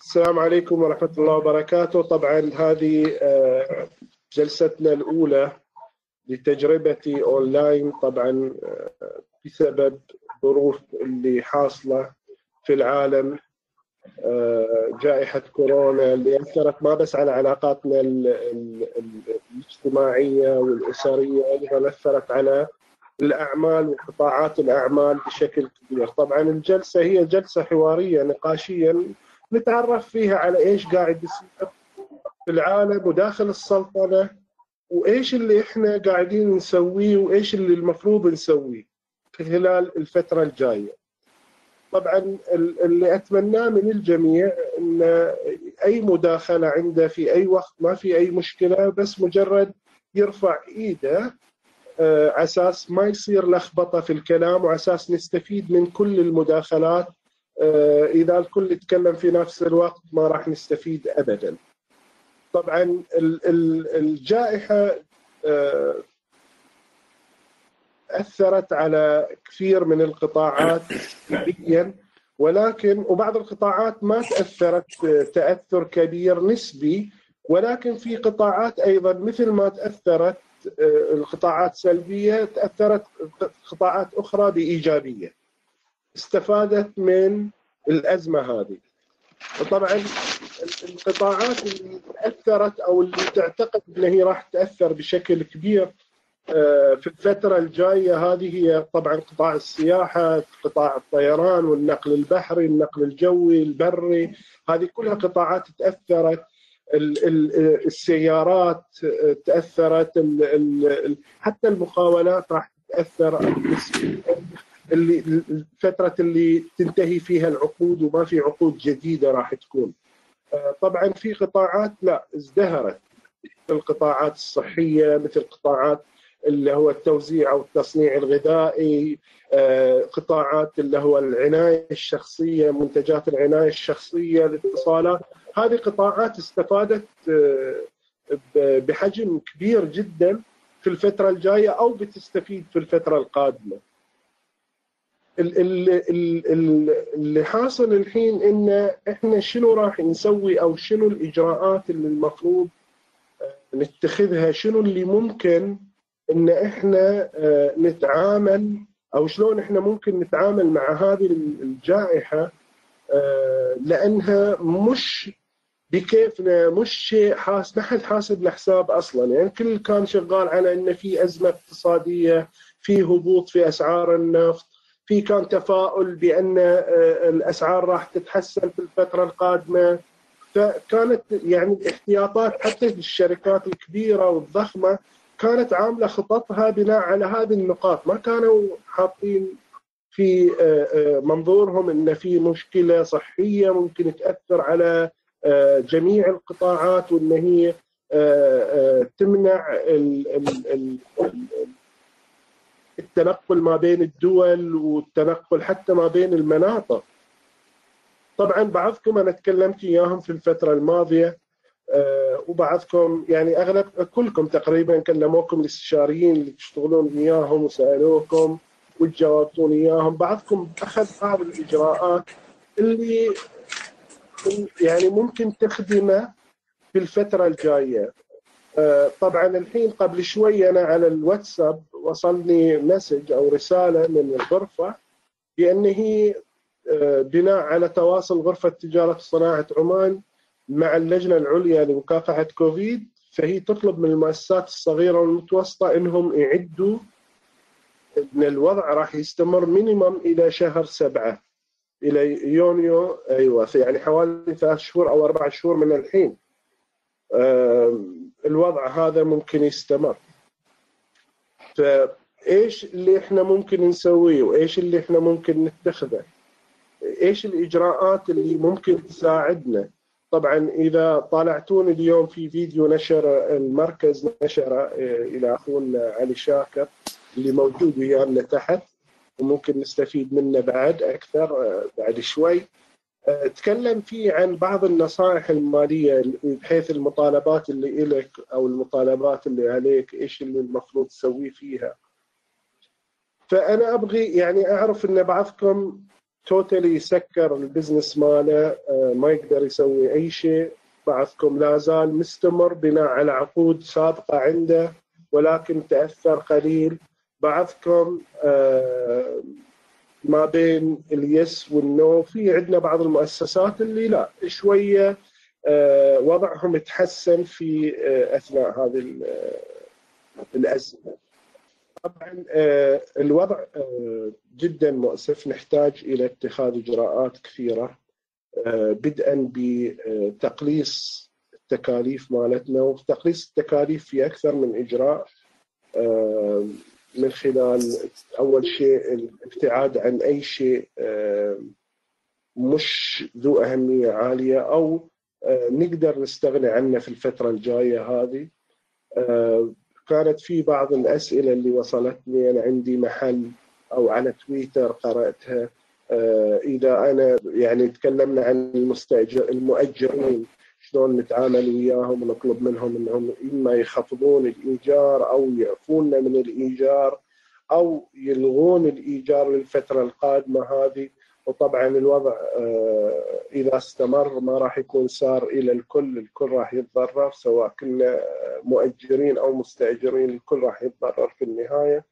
السلام عليكم ورحمة الله وبركاته. طبعا هذه آه، جلستنا الأولى لتجربتي أونلاين طبعا آه، بسبب ظروف اللي حاصلة في العالم آه، جائحة كورونا اللي أثرت ما بس على علاقاتنا الاجتماعية والأسرية أيضا أثرت على الأعمال وقطاعات الأعمال بشكل كبير. طبعا الجلسة هي جلسة حوارية نقاشية نتعرف فيها على إيش قاعد يصير في العالم وداخل السلطنة وإيش اللي إحنا قاعدين نسويه وإيش اللي المفروض نسويه خلال الفترة الجاية. طبعا اللي أتمناه من الجميع إن أي مداخلة عنده في أي وقت ما في أي مشكلة بس مجرد يرفع إيده آه، على أساس ما يصير لخبطة في الكلام وعلى أساس نستفيد من كل المداخلات إذا الكل يتكلم في نفس الوقت ما راح نستفيد ابدا. طبعا الجائحة آه، أثرت على كثير من القطاعات سلبيا ولكن وبعض القطاعات ما تأثرت تأثر كبير نسبي ولكن في قطاعات أيضا مثل ما تأثرت آه، القطاعات سلبية تأثرت قطاعات أخرى بإيجابية. استفادت من الأزمة هذه. طبعا القطاعات اللي تأثرت أو اللي تعتقد إن هي راح تأثر بشكل كبير آه، في الفترة الجاية هذه هي طبعا قطاع السياحة قطاع الطيران والنقل البحري النقل الجوي البري هذه كلها قطاعات تأثرت. السيارات تأثرت. حتى المقاولات راح تتأثر اللي الفترة اللي تنتهي فيها العقود وما في عقود جديدة راح تكون. آه، طبعا في قطاعات لا ازدهرت. القطاعات الصحية مثل قطاعات اللي هو التوزيع أو التصنيع الغذائي آه، قطاعات اللي هو العناية الشخصية منتجات العناية الشخصية الاتصالات هذه قطاعات استفادت آه، بحجم كبير جدا في الفترة الجاية أو بتستفيد في الفترة القادمة. اللي حاصل الحين إن إحنا شنو راح نسوي أو شنو الإجراءات اللي المفروض آه، نتخذها شنو اللي ممكن إن إحنا آه، نتعامل أو شلون إحنا ممكن نتعامل مع هذه الجائحة آه، لأنها مش بكيفنا مش شيء حاس ما حد حاسب الحساب أصلا. يعني كل كان شغال على ان في أزمة اقتصادية في هبوط في أسعار النفط في كان تفاؤل بأن آه، الأسعار راح تتحسن في الفترة القادمة. فكانت يعني الاحتياطات حتى الشركات الكبيرة والضخمة كانت عاملة خططها بناء على هذه النقاط. ما كانوا حاطين في آه، آه، منظورهم إن في مشكلة صحية ممكن تأثر على جميع القطاعات وإن هي تمنع التنقل ما بين الدول والتنقل حتى ما بين المناطق. طبعا بعضكم أنا تكلمت إياهم في الفترة الماضية آه، وبعضكم يعني أغلب كلكم تقريبا كلموكم الاستشاريين اللي تشتغلون وياهم وسألوكم وتجاوبتون إياهم. بعضكم أخذ بعض الإجراءات اللي يعني ممكن تخدمه في الفترة الجاية. آه، طبعا الحين قبل شوي أنا على الواتساب وصلني مسج أو رسالة من الغرفة بأنه آه، بناء على تواصل غرفة تجارة وصناعه عمان مع اللجنة العليا لمكافحة كوفيد فهي تطلب من المؤسسات الصغيرة والمتوسطة إنهم يعدوا إن الوضع راح يستمر مينيمم إلى شهر سبعة إلى يونيو أيوه يعني حوالي ثلاث شهور أو أربع شهور من الحين. الوضع هذا ممكن يستمر. فايش اللي إحنا ممكن نسويه وإيش اللي إحنا ممكن نتخذه؟ إيش الإجراءات اللي ممكن تساعدنا؟ طبعا إذا طالعتون اليوم في فيديو نشر المركز نشر آه، إلى أخونا علي شاكر اللي موجود ويانا تحت وممكن نستفيد منه بعد أكثر آه، بعد شوي. تكلم فيه عن بعض النصائح المالية بحيث المطالبات اللي لك أو المطالبات اللي عليك إيش اللي المفروض تسويه فيها. فأنا أبغي يعني أعرف إن بعضكم توتالي يسكر البزنس ماله ما يقدر يسوي أي شيء بعضكم لا زال مستمر بناء على عقود سابقة عنده ولكن تأثر قليل بعضكم ما بين اليس والنو. في عندنا بعض المؤسسات اللي لا شوية آه، وضعهم تحسن في آه، أثناء هذه آه، الأزمة. طبعا الوضع جدا مؤسف. نحتاج إلى اتخاذ اجراءات كثيرة بدءا بتقليص التكاليف مالتنا. وتقليص التكاليف في أكثر من إجراء من خلال أول شيء الابتعاد عن أي شيء مش ذو أهمية عالية أو نقدر نستغني عنه في الفترة الجاية هذه. كانت في بعض الأسئلة اللي وصلتني. أنا عندي محل أو على تويتر قرأتها. إذا أنا يعني تكلمنا عن المستاجر المؤجرين. شلون نتعامل وياهم ونطلب منهم إنهم إما يخفضون الإيجار أو يعفونا من الإيجار أو يلغون الإيجار للفترة القادمة هذه وطبعا الوضع آه، إذا استمر ما راح يكون سار إلى الكل، الكل راح يتضرر سواء كنا مؤجرين أو مستأجرين الكل راح يتضرر في النهاية.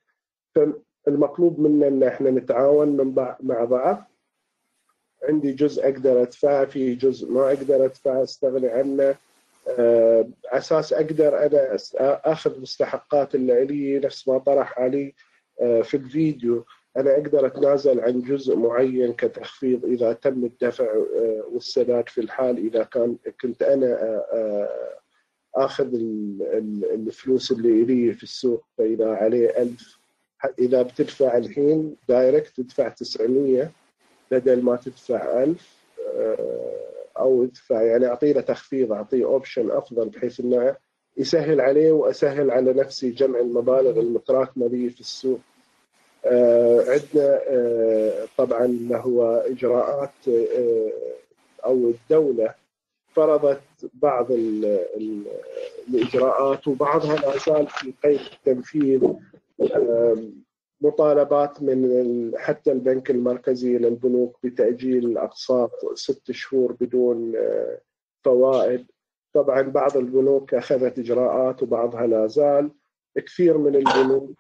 فالمطلوب منا إن إحنا نتعاون من مع بعض عندي جزء أقدر أدفعه في جزء ما أقدر أدفعه أستغني عنه. آه، أساس أقدر أنا أخذ مستحقات اللي لي نفس ما طرح علي آه، في الفيديو. أنا أقدر أتنازل عن جزء معين كتخفيض إذا تم الدفع آه، والسداد في الحال إذا كان كنت أنا أخذ الفلوس اللي لي في السوق فاذا عليه 1000 إذا بتدفع الحين direct تدفع 900 بدل ما تدفع 1000 آه، أو ادفع يعني اعطيه له تخفيض أعطيه option أفضل بحيث إنه يسهل عليه وأسهل على نفسي جمع المبالغ المتراكمة لي في السوق. آه، عندنا آه، طبعا اللي هو إجراءات أو الدولة فرضت بعض الإجراءات وبعضها لا زال في قيد التنفيذ مطالبات من حتى البنك المركزي للبنوك بتأجيل الأقساط ست شهور بدون آه، فوائد. طبعا بعض البنوك أخذت إجراءات وبعضها لا زال. كثير من البنوك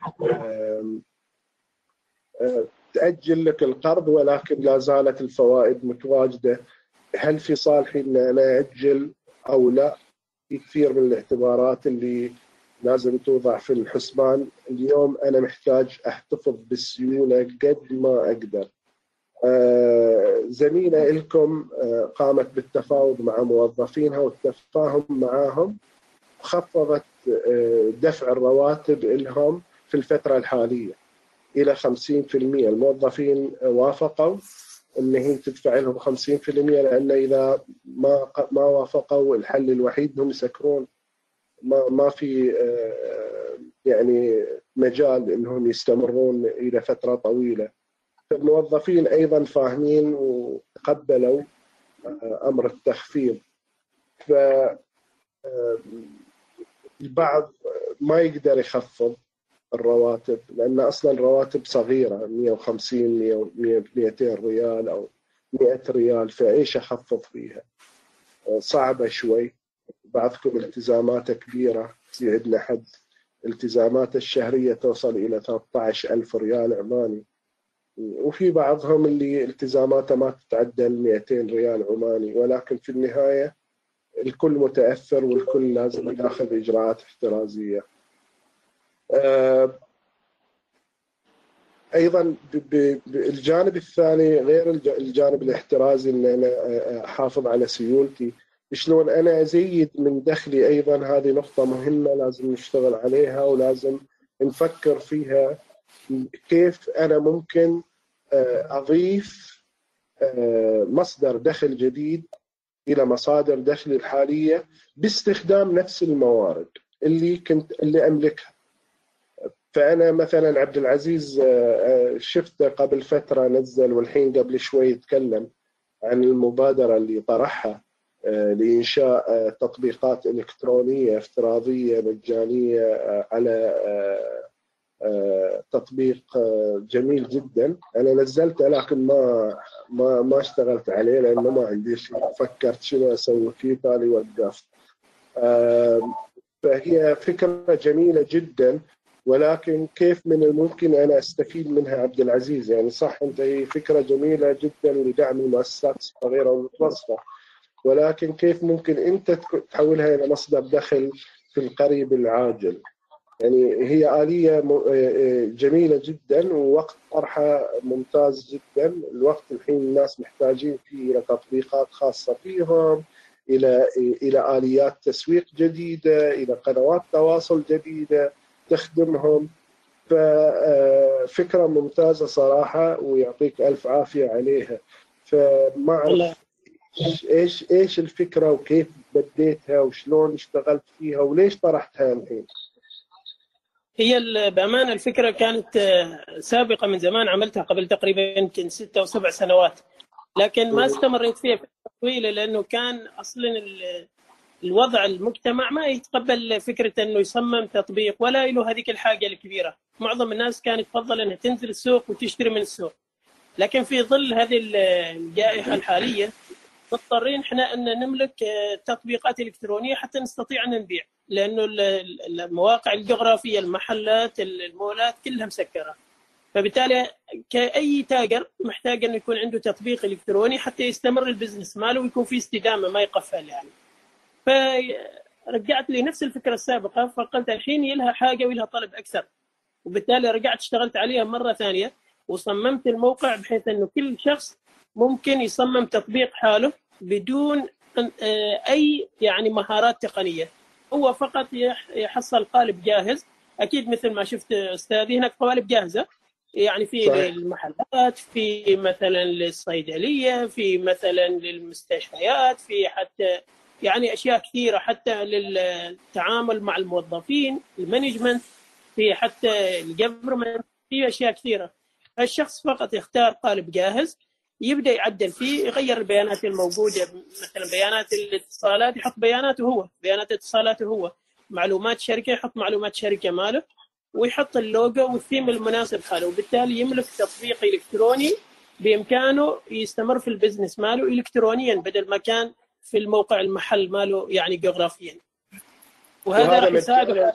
آه، تأجل لك القرض ولكن لا زالت الفوائد متواجدة. هل في صالحي أن أنا أجل أو لا؟ في كثير من الاعتبارات اللي لازم توضع في الحسبان. اليوم أنا محتاج أحتفظ بالسيولة قد ما أقدر. آه، زميلة لكم آه، قامت بالتفاوض مع موظفينها والتفاهم معهم خفضت آه، دفع الرواتب لهم في الفترة الحالية إلى 50% الموظفين وافقوا إن هي تدفع لهم 50% لأن إذا ما ما وافقوا الحل الوحيد إنهم يسكرون. ما ما في آه، يعني مجال إنهم يستمرون إلى فترة طويلة. فالموظفين أيضا فاهمين وتقبلوا آه، أمر التخفيض. ف آه، البعض ما يقدر يخفض الرواتب لأن أصلا الرواتب صغيرة 150 200 ريال أو 100 ريال فأيش أخفض فيها؟ صعبة شوي. بعضكم التزاماته كبيرة. في عندنا حد التزاماته الشهرية توصل إلى 13 ألف ريال عماني. وفي بعضهم اللي التزاماته ما تتعدى ال 200 ريال عماني. ولكن في النهاية الكل متأثر والكل لازم ياخذ إجراءات احترازية. آه، أيضا بالجانب الثاني غير الجانب الاحترازي إن أنا احافظ على سيولتي. شلون أنا أزيد من دخلي أيضا هذه نقطة مهمة لازم نشتغل عليها ولازم نفكر فيها. كيف أنا ممكن آه، أضيف آه، مصدر دخل جديد إلى مصادر دخلي الحالية باستخدام نفس الموارد اللي كنت اللي أملكها. فأنا مثلا عبد العزيز آه، شفته قبل فترة نزل والحين قبل شوي يتكلم عن المبادرة اللي طرحها. لإنشاء آه، تطبيقات إلكترونية افتراضية مجانية آه، على تطبيق جميل جدا. أنا نزلته لكن ما ما ما اشتغلت عليه لأنه ما عندي شيء فكرت شنو أسوي فيه تالي وقفت. فهي فكرة جميلة جدا ولكن كيف من الممكن أنا أستفيد منها عبد العزيز؟ يعني صح أنت هي فكرة جميلة جدا لدعم المؤسسات الصغيره والمتوسطه ولكن كيف ممكن انت تحولها إلى مصدر دخل في القريب العاجل؟ يعني هي آلية جميلة جدا ووقت طرحها ممتاز جدا. الوقت الحين الناس محتاجين فيه إلى تطبيقات خاصة فيهم إلى إلى آليات تسويق جديدة إلى قنوات تواصل جديدة تخدمهم. ففكرة ممتازة صراحة ويعطيك ألف عافية عليها. فما أعرف إيش إيش الفكرة وكيف بديتها وشلون اشتغلت فيها وليش طرحتها الحين؟ هي بأمانة الفكرة كانت آه، سابقة من زمان عملتها قبل تقريبا يمكن ستة أو سبع سنوات. لكن ما استمريت فيها فترة طويلة لأنه كان أصلا الوضع المجتمع ما يتقبل فكرة إنه يصمم تطبيق ولا له هذيك الحاجة الكبيرة. معظم الناس كانت تفضل إنها تنزل السوق وتشتري من السوق. لكن في ظل هذه الجائحة الحالية مضطرين إحنا أن نملك آه، تطبيقات إلكترونية حتى نستطيع أن نبيع لأنه المواقع الجغرافية المحلات المولات كلها مسكرة. فبالتالي كأي تاجر محتاج انه يكون عنده تطبيق إلكتروني حتى يستمر البزنس ماله ويكون في استدامة ما يقفل يعني فرجعت لي نفس الفكرة السابقة فقلت الحين لها حاجة ولها طلب أكثر. وبالتالي رجعت اشتغلت عليها مرة ثانية وصممت الموقع بحيث أنه كل شخص ممكن يصمم تطبيق حاله بدون آه، أي يعني مهارات تقنية. هو فقط يحصل قالب جاهز. أكيد مثل ما شفت أستاذي هناك قوالب جاهزة. يعني في صحيح. المحلات في مثلا للصيدلية في مثلا للمستشفيات في حتى يعني أشياء كثيرة حتى للتعامل مع الموظفين المانجمنت في حتى الجفرمنت في أشياء كثيرة. الشخص فقط يختار قالب جاهز. يبدأ يعدل. فيه يغير البيانات الموجودة مثلا بيانات الاتصالات يحط بياناته هو بيانات اتصالاته هو. معلومات شركة يحط معلومات شركة ماله ويحط ال logo وال theme المناسب حاله وبالتالي يملك تطبيق إلكتروني بإمكانه يستمر في ال business ماله الكترونيا بدل ما كان في الموقع المحل ماله يعني جغرافيا. وهذا راح يساعده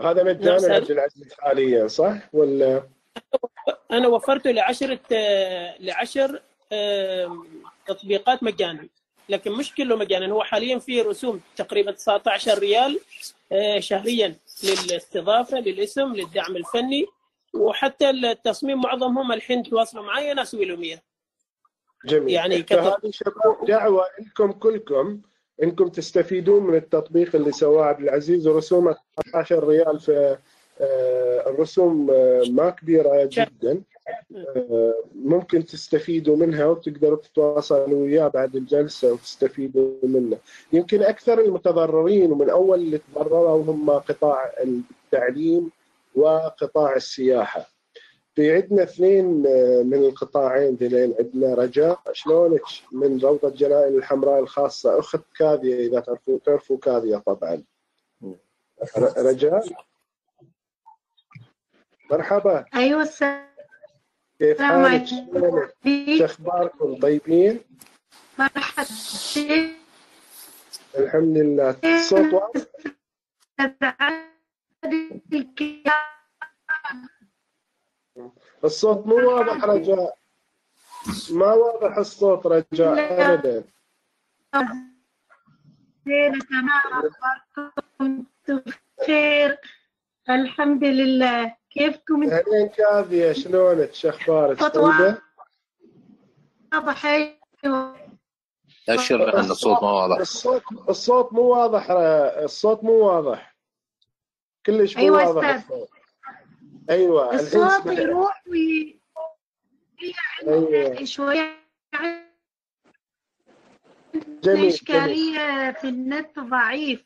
هذا مجانا نعم، عبد العزيز حاليا صح؟ ولا أنا وفرته لعشرة لعشر تطبيقات مجانا. لكن مش كله مجانا هو حاليا في رسوم تقريبا 19 ريال آه، شهريا للاستضافة للاسم للدعم الفني. وحتى التصميم معظمهم الحين تواصلوا معي أنا أسوي لهم إياه. جميل. يعني كتب... دعوة لكم كلكم. إنكم تستفيدون من التطبيق اللي سواه عبد العزيز ورسومه 19 ريال في الرسوم آه، ما كبيرة جدا آه، ممكن تستفيدوا منها وتقدروا تتواصلوا وياه بعد الجلسة وتستفيدوا منه. يمكن أكثر المتضررين ومن أول اللي تضرروا هم قطاع التعليم وقطاع السياحة. في عندنا اثنين من القطاعين ذلين عندنا رجاء شلونك من روضة جلائل الحمراء الخاصة أخت كاذية إذا تعرفوا تعرفوا كاذية طبعا. رجاء مرحبا. أيوه السلام كيف حالك؟ شو أخباركم؟ طيبين؟ مرحبا. الحمد لله. الصوت واضح؟ الصوت مو واضح رجاء. ما واضح الصوت رجاء ابدا. تمام. بخير؟ الحمد لله. كيفكم انت؟ اهلين كافية شلونك؟ شو أخبارك؟ طيبة؟ واضح اشر ان الصوت ما واضح. الصوت الصوت مو واضح الصوت مو واضح. كلش مو أيوة واضح الصوت. أيوه الصوت يروح وي أيوة. شوية جميل إشكالية في النت ضعيف.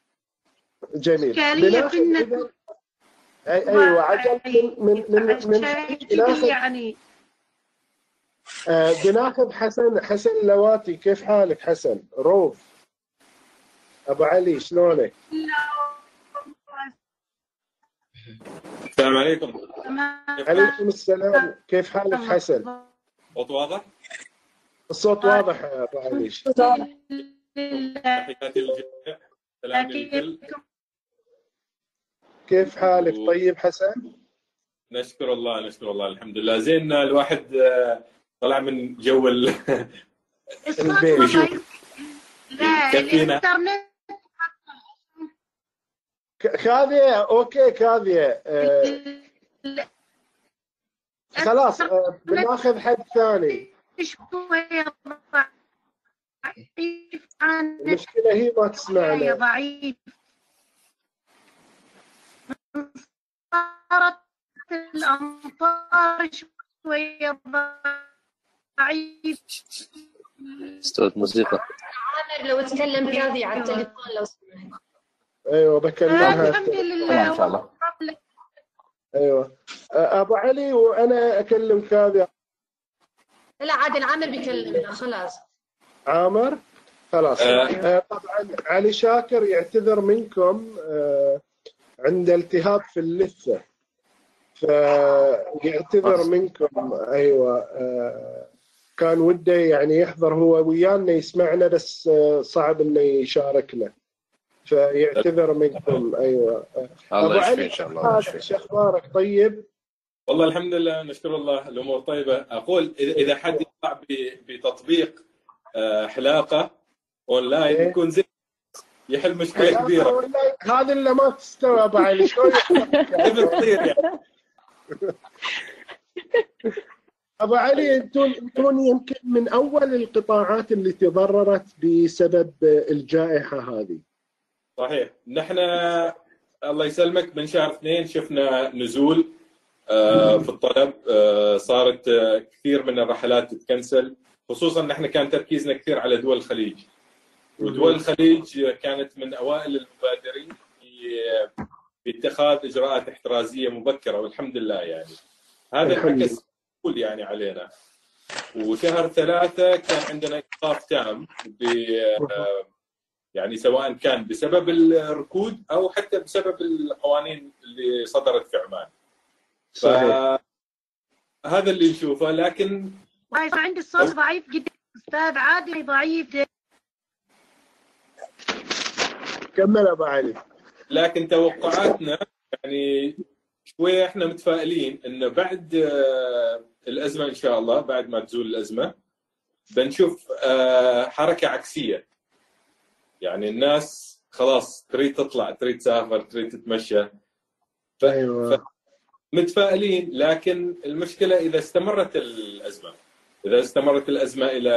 جميل. إشكالية في النت. أيوه عجل من من من, من يعني آه بناخذ حسن حسن لواتي كيف حالك حسن؟ روف. أبو علي شلونك؟ السلام عليكم. عليكم السلام. كيف حالك حسن؟ صوت واضح؟ الصوت واضح يا أبو علي. تحياتي للجميع. سلام للكل كيف حالك؟ طيب حسن؟ نشكر الله نشكر الله الحمد لله. زين الواحد آه، طلع من جو ال- البيت. لا كفينا. الإنترنت كاذية أوكي كاذية. آه خلاص آه بناخذ حد ثاني. المشكلة هي ما تسمعنا. ضعيف. صارت الأمطار شوية ضعيف أستاذ موسيقى. عامر لو تكلم كاذي على التليفون لو سمحت. أيوه بكلمها. الحمد لله. إن شاء الله. أيوه. آه أبو علي وأنا اكلم كاذي لا عادل عامر بيكلمنا خلاص. عامر؟ خلاص. آه. آه طبعا علي شاكر يعتذر منكم. آه عنده التهاب في اللثة. فيعتذر منكم. أيوه آه كان وده يعني يحضر هو ويانا يسمعنا بس آه صعب إنه يشاركنا. فيعتذر منكم. أيوه آه، الله يشفيه علي ان شاء الله الله يشفيه شو أخبارك؟ طيب؟ والله الحمد لله نشكر الله الأمور طيبة. أقول اذا إذا حد يطلع ب- بتطبيق حلاقة أونلاين إيه. يكون زين يحل مشكلة كبيرة. هذا اللي ما تستوعب علي شلون كيف تصير يعني؟ أبو علي أنتم أنتم يمكن من أول القطاعات اللي تضررت بسبب الجائحة هذه. صحيح. نحن الله يسلمك من شهر اثنين شفنا نزول آه، في الطلب. آه، صارت آه، كثير من الرحلات تتكنسل. خصوصا نحن كان تركيزنا كثير على دول الخليج. ودول الخليج كانت من أوائل المبادرين في باتخاذ إجراءات احترازية مبكرة والحمد لله يعني. هذا. انعكس كل يعني علينا. وشهر ثلاثة كان عندنا إيقاف تام ب يعني سواء كان بسبب الركود أو حتى بسبب القوانين اللي صدرت في عمان. صحيح. فهذا اللي نشوفه لكن ضعيف عندي الصوت ضعيف جدا. أستاذ عادل ضعيف. كمل أبو علي. لكن توقعاتنا يعني شوية إحنا متفائلين انه بعد آه، الأزمة إن شاء الله بعد ما تزول الأزمة بنشوف آه، حركة عكسية. يعني الناس خلاص تريد تطلع تريد تسافر تريد تتمشى. ف- أيوه. متفائلين لكن المشكلة إذا استمرت الأزمة. إذا استمرت الأزمة إلى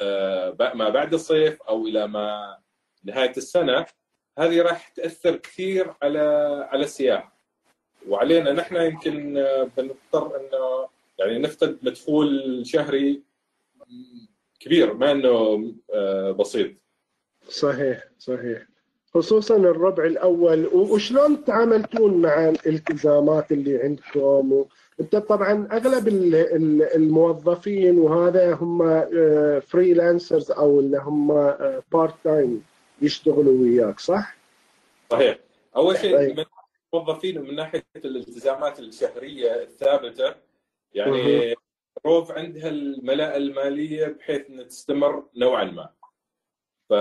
آه، ما بعد الصيف أو إلى ما نهاية السنة هذه راح تأثر كثير على على السياحة. وعلينا نحن يمكن آه، بنضطر إنه يعني نفقد مدخول شهري كبير ما إنه آه، بسيط. صحيح صحيح. خصوصا الربع الأول وشلون تعاملتون مع الالتزامات اللي عندكم؟ و... أنت طبعا أغلب ال- ال- الموظفين وهذا هم freelancers أو اللي هم part time يشتغلوا وياك صح؟ صحيح أول شيء طيب. من الموظفين من ناحية الالتزامات الشهرية الثابتة يعني نوف عندها الملاءه المالية بحيث إنها تستمر نوعا ما ف.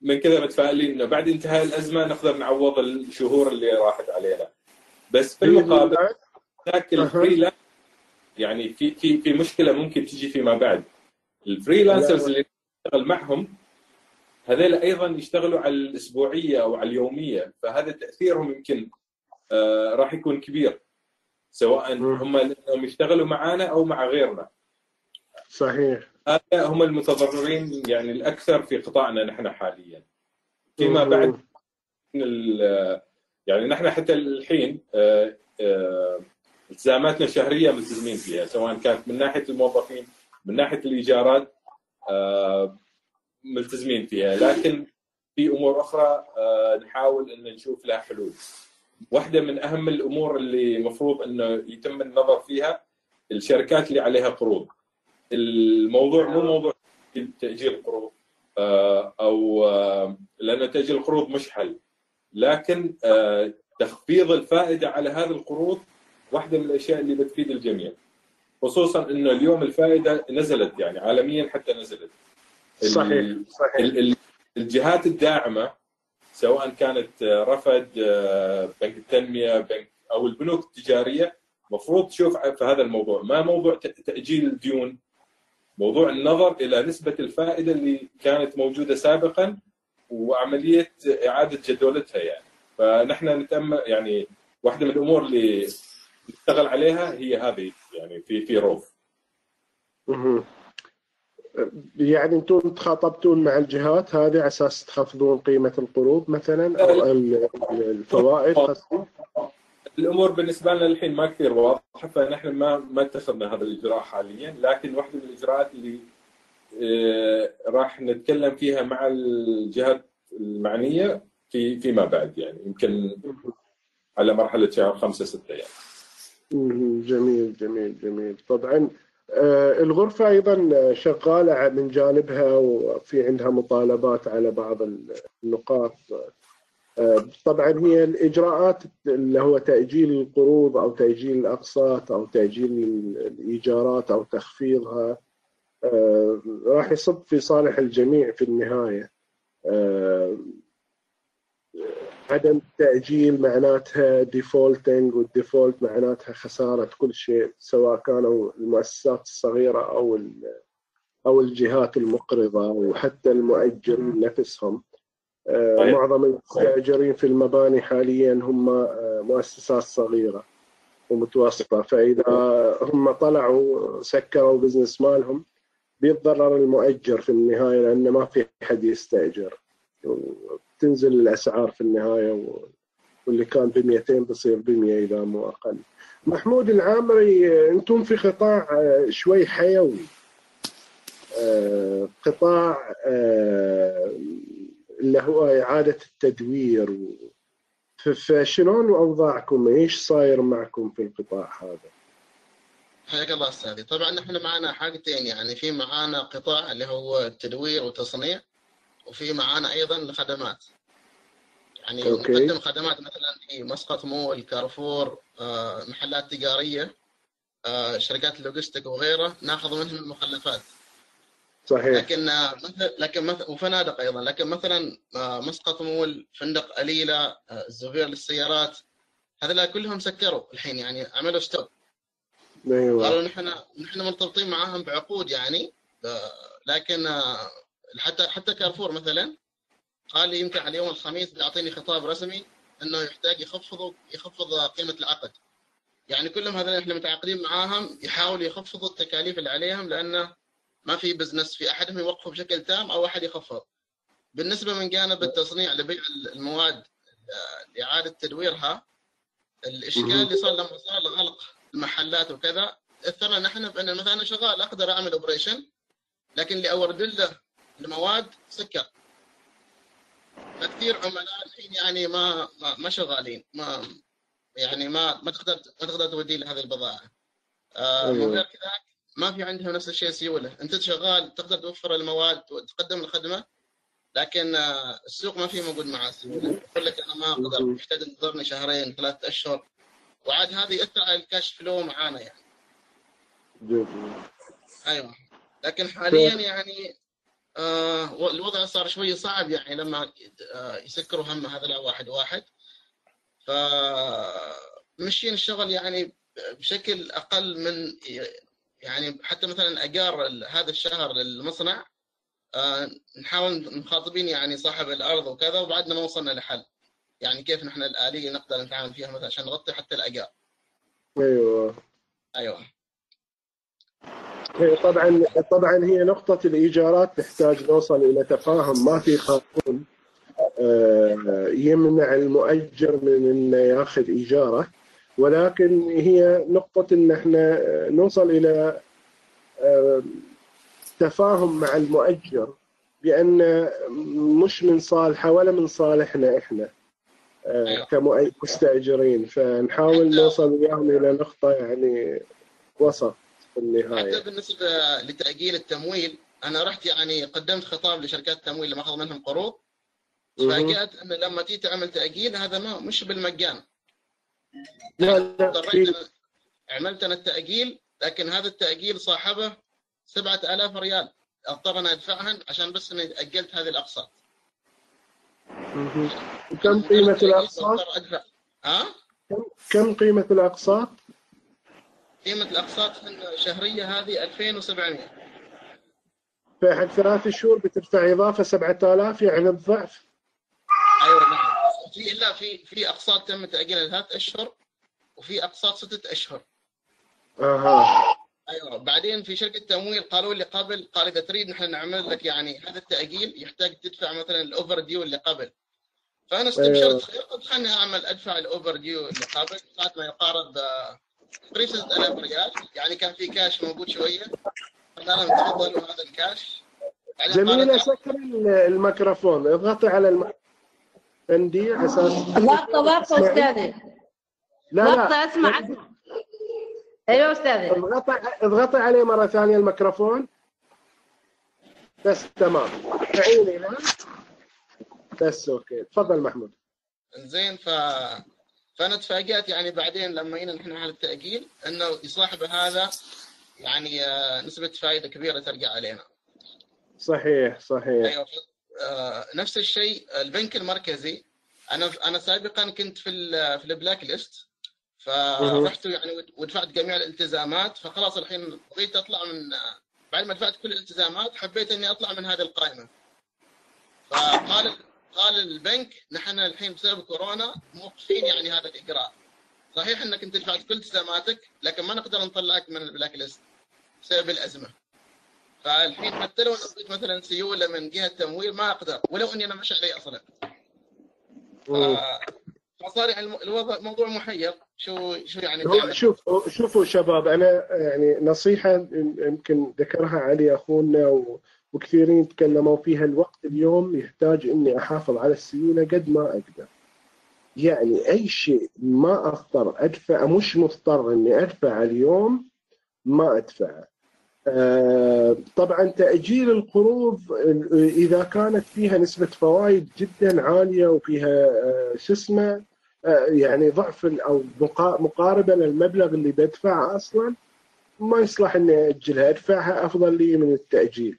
من كذا متفائلين إنه بعد انتهاء الأزمة نقدر نعوض الشهور اللي راحت علينا بس في المقابل هناك. ال freelance يعني في في في مشكلة ممكن تجي فيما بعد ال freelancers لا. اللي نشتغل معهم هذول أيضا يشتغلوا على الأسبوعية أو على اليومية فهذا تأثيرهم يمكن آه راح يكون كبير سواء. هم لأنهم يشتغلوا معنا أو مع غيرنا صحيح هذا هم المتضررين يعني الأكثر في قطاعنا نحن حاليا فيما. بعد يعني نحن حتى الحين آه، آه، التزاماتنا الشهريه ملتزمين فيها سواء كانت من ناحية الموظفين من ناحية الإيجارات آه، ملتزمين فيها لكن في أمور أخرى آه، نحاول إن نشوف لها حلول. واحدة من أهم الأمور اللي المفروض إنه يتم النظر فيها الشركات اللي عليها قروض. الموضوع مو موضوع تاجيل قروض آه، أو آه، لأنه تاجيل القروض مش حل. لكن تخفيض الفائدة على هذه القروض واحدة من الأشياء اللي بتفيد الجميع خصوصا إنه اليوم الفائدة نزلت يعني عالميا حتى نزلت صحيح صحيح. ال- ال- الجهات الداعمة سواء كانت آه، رفد آه، بنك التنمية بنك أو البنوك التجارية مفروض تشوف في هذا الموضوع. ما موضوع تأجيل الديون؟ موضوع النظر إلى نسبة الفائدة اللي كانت موجودة سابقا وعملية إعادة جدولتها يعني. فنحن نتامل يعني واحدة من الأمور اللي نشتغل عليها هي هذه يعني في في روف. يعني أنتم تخاطبتون مع الجهات هذه على أساس تخفضون قيمة القروض مثلا أو ال- الفوائد؟ الأمور بالنسبة لنا الحين ما كثير واضحة فنحن ما ما اتخذنا هذا الإجراء حاليا لكن واحدة من الإجراءات اللي آه، راح نتكلم فيها مع الجهات المعنية في فيما بعد يعني يمكن على مرحلة شهر خمسة ستة يعني. مهم. جميل جميل جميل. طبعا الغرفة أيضا شغالة من جانبها وفي عندها مطالبات على بعض النقاط. آه، طبعا هي الإجراءات اللي هو تأجيل القروض أو تأجيل الأقساط أو تأجيل الإيجارات أو تخفيضها آه، راح يصب في صالح الجميع في النهاية. آه، عدم التأجيل معناتها ديفولتنج والديفولت معناتها خسارة كل شيء سواء كانوا المؤسسات الصغيرة أو ال- أو الجهات المقرضة وحتى المؤجرين نفسهم. آه، صحيح. معظم المستأجرين في المباني حاليا هم آه، مؤسسات صغيرة ومتوسطة. فإذا هم طلعوا سكروا بزنس مالهم بيتضرر المؤجر في النهاية لأنه ما في حد يستأجر. تنزل الأسعار في النهاية واللي كان ب 200 بصير ب 100 إذا مو أقل. محمود العامري أنتم في قطاع آه، شوي حيوي. آه، قطاع آه، اللي هو إعادة التدوير فشلون أوضاعكم؟ إيش صاير معكم في القطاع هذا؟ حياك الله أستاذي طبعا إحنا معانا حاجتين يعني في معانا قطاع اللي هو التدوير والتصنيع وفي معانا أيضا الخدمات يعني. نقدم خدمات مثلا في مسقط مول كارفور آه، محلات تجارية آه، شركات ال logistic وغيره ناخذ منهم المخلفات. صحيح. لكن آه، مثل لكن مثل وفنادق أيضا. لكن مثلا مسقط مول فندق قليلة الزوفير للسيارات هذول كلهم سكروا الحين يعني عملوا stop أيوه. قالوا نحن نحن مرتبطين معاهم بعقود يعني لكن حتى حتى كارفور مثلا قال لي يمكن على يوم الخميس بيعطيني خطاب رسمي إنه يحتاج يخفضوا يخفض قيمة العقد. يعني كلهم هذول إحنا متعاقدين معاهم يحاولوا يخفضوا التكاليف اللي عليهم لأنه ما في business في أحدهم يوقفوا بشكل تام أو أحد يخفض. بالنسبة من جانب التصنيع لبيع المواد لإعادة تدويرها الإشكال. اللي صار لما صار غلق المحلات وكذا اثرنا نحن بان مثلا أنا شغال أقدر أعمل operation لكن اللي اورد له المواد سكر. فكثير عملاء الحين يعني ما ما, ما شغالين ما يعني ما ما تقدر ما تقدر تودي له هذه البضاعة. آه أيوة. كذا ما في عندهم نفس الشيء سيولة. أنت شغال تقدر توفر المواد وتقدم الخدمة لكن آه السوق ما في موجود معاه سيولة. يقول لك أنا ما أقدر. محتاج تنتظرني شهرين ثلاث أشهر. وعاد هذه يأثر على الكاش فلو معانا يعني. جميل. أيوه. لكن حاليا يعني آه الوضع صار شوي صعب يعني لما آه يسكروا هم هذا واحد واحد. ف مشين الشغل يعني بشكل أقل من يعني حتى مثلا اجار هذا الشهر للمصنع آه نحاول مخاطبين يعني صاحب الأرض وكذا وبعدنا ما وصلنا لحل. يعني كيف نحن الآلية نقدر نتعامل فيها مثلا عشان نغطي حتى الاجار أيوه. أيوه. هي طبعا طبعا هي نقطة الإيجارات تحتاج نوصل إلى تفاهم ما في قانون آه، يمنع المؤجر من إنه ياخذ إيجارة. ولكن هي نقطة إن إحنا نوصل إلى آه، تفاهم مع المؤجر بأن مش من صالحة ولا من صالحنا إحنا أيوة. كمستأجرين فنحاول نوصل وياهم إلى نقطة يعني وسط. في النهاية. حتى بالنسبة لتأجيل التمويل أنا رحت يعني قدمت خطاب لشركات التمويل اللي ماخذ منهم قروض. تفاجات انه لما تيجي تعمل تأجيل هذا ما مش بالمجان. لا لا عملت أنا التأجيل لكن هذا التأجيل صاحبه 7000 ريال. أضطر أنا أدفعهن عشان بس إني أجلت هذه الأقساط. كم قيمة الأقساط؟ أضطر أدفع. ها؟ كم قيمة الأقساط؟ الشهرية هذه 2700 فحق ثلاث شهور بتدفع إضافة 7000 يعني الضعف. أيوه نعم. في لا في في أقساط تم تاجيلها ثلاث أشهر وفي أقساط ستة أشهر. أها. أيوه. بعدين في شركة تمويل قالوا لي قبل قال إذا تريد نحن نعمل لك يعني هذا التأجيل يحتاج تدفع مثلا الاوفر ديو اللي قبل. فأنا أيوة. استبشرت خير قلت خلني أعمل أدفع ال overdue اللي قبل كانت ما يقارب آه، تقريبا 6000 ريال. يعني كان في كاش موجود شوية. قلنا لهم تفضلوا هذا الكاش جميلة سكر الميكروفون. اضغطي على الم... عندي على أساس ضغطة ضغطة أستاذي. لا لا. ضغطة أسمع أسمع. أيوة أستاذي. اضغطي اضغطي عليه مرة ثانية الميكروفون. بس تمام. عيني لا بس okay. تفضل محمود. زين ف فأنا تفاجأت يعني بعدين لما جينا نحن على التأجيل إنه يصاحب هذا يعني آه، نسبة فائده كبيرة ترجع علينا. صحيح صحيح. أيوه. آه، نفس الشيء البنك المركزي. أنا أنا سابقا كنت في ال- في ال blacklist. فرحت يعني ود- ودفعت جميع الالتزامات. فخلاص الحين بغيت أطلع من بعد ما دفعت كل الالتزامات حبيت إني أطلع من هذه القائمة. فقال قال البنك نحن الحين بسبب كورونا موقفين يعني هذا الاجراء صحيح إنك أنت دفعت كل التزاماتك لكن ما نقدر نطلعك من البلاك ليست بسبب الأزمة. فالحين حتى لو نضيف مثلا سيولة من جهة تمويل ما أقدر ولو إني أنا مش علي أصلا. فصار يعني الوضع موضوع محير. شو شو يعني؟ شوف شوفوا شباب أنا يعني نصيحة يمكن ذكرها علي أخونا و- وكثيرين تكلموا فيها الوقت اليوم يحتاج إني أحافظ على السيولة قد ما أقدر. يعني أي شيء ما أضطر أدفع مش مضطر إني أدفع اليوم ما ادفعه. آه، طبعا تأجيل القروض ال- إذا كانت فيها نسبة فوائد جدا عالية وفيها آه، شو اسمه آه، يعني ضعف أو مقا- مقاربة للمبلغ اللي بدفعه أصلا ما يصلح إني أجلها أدفعها أفضل لي من التأجيل.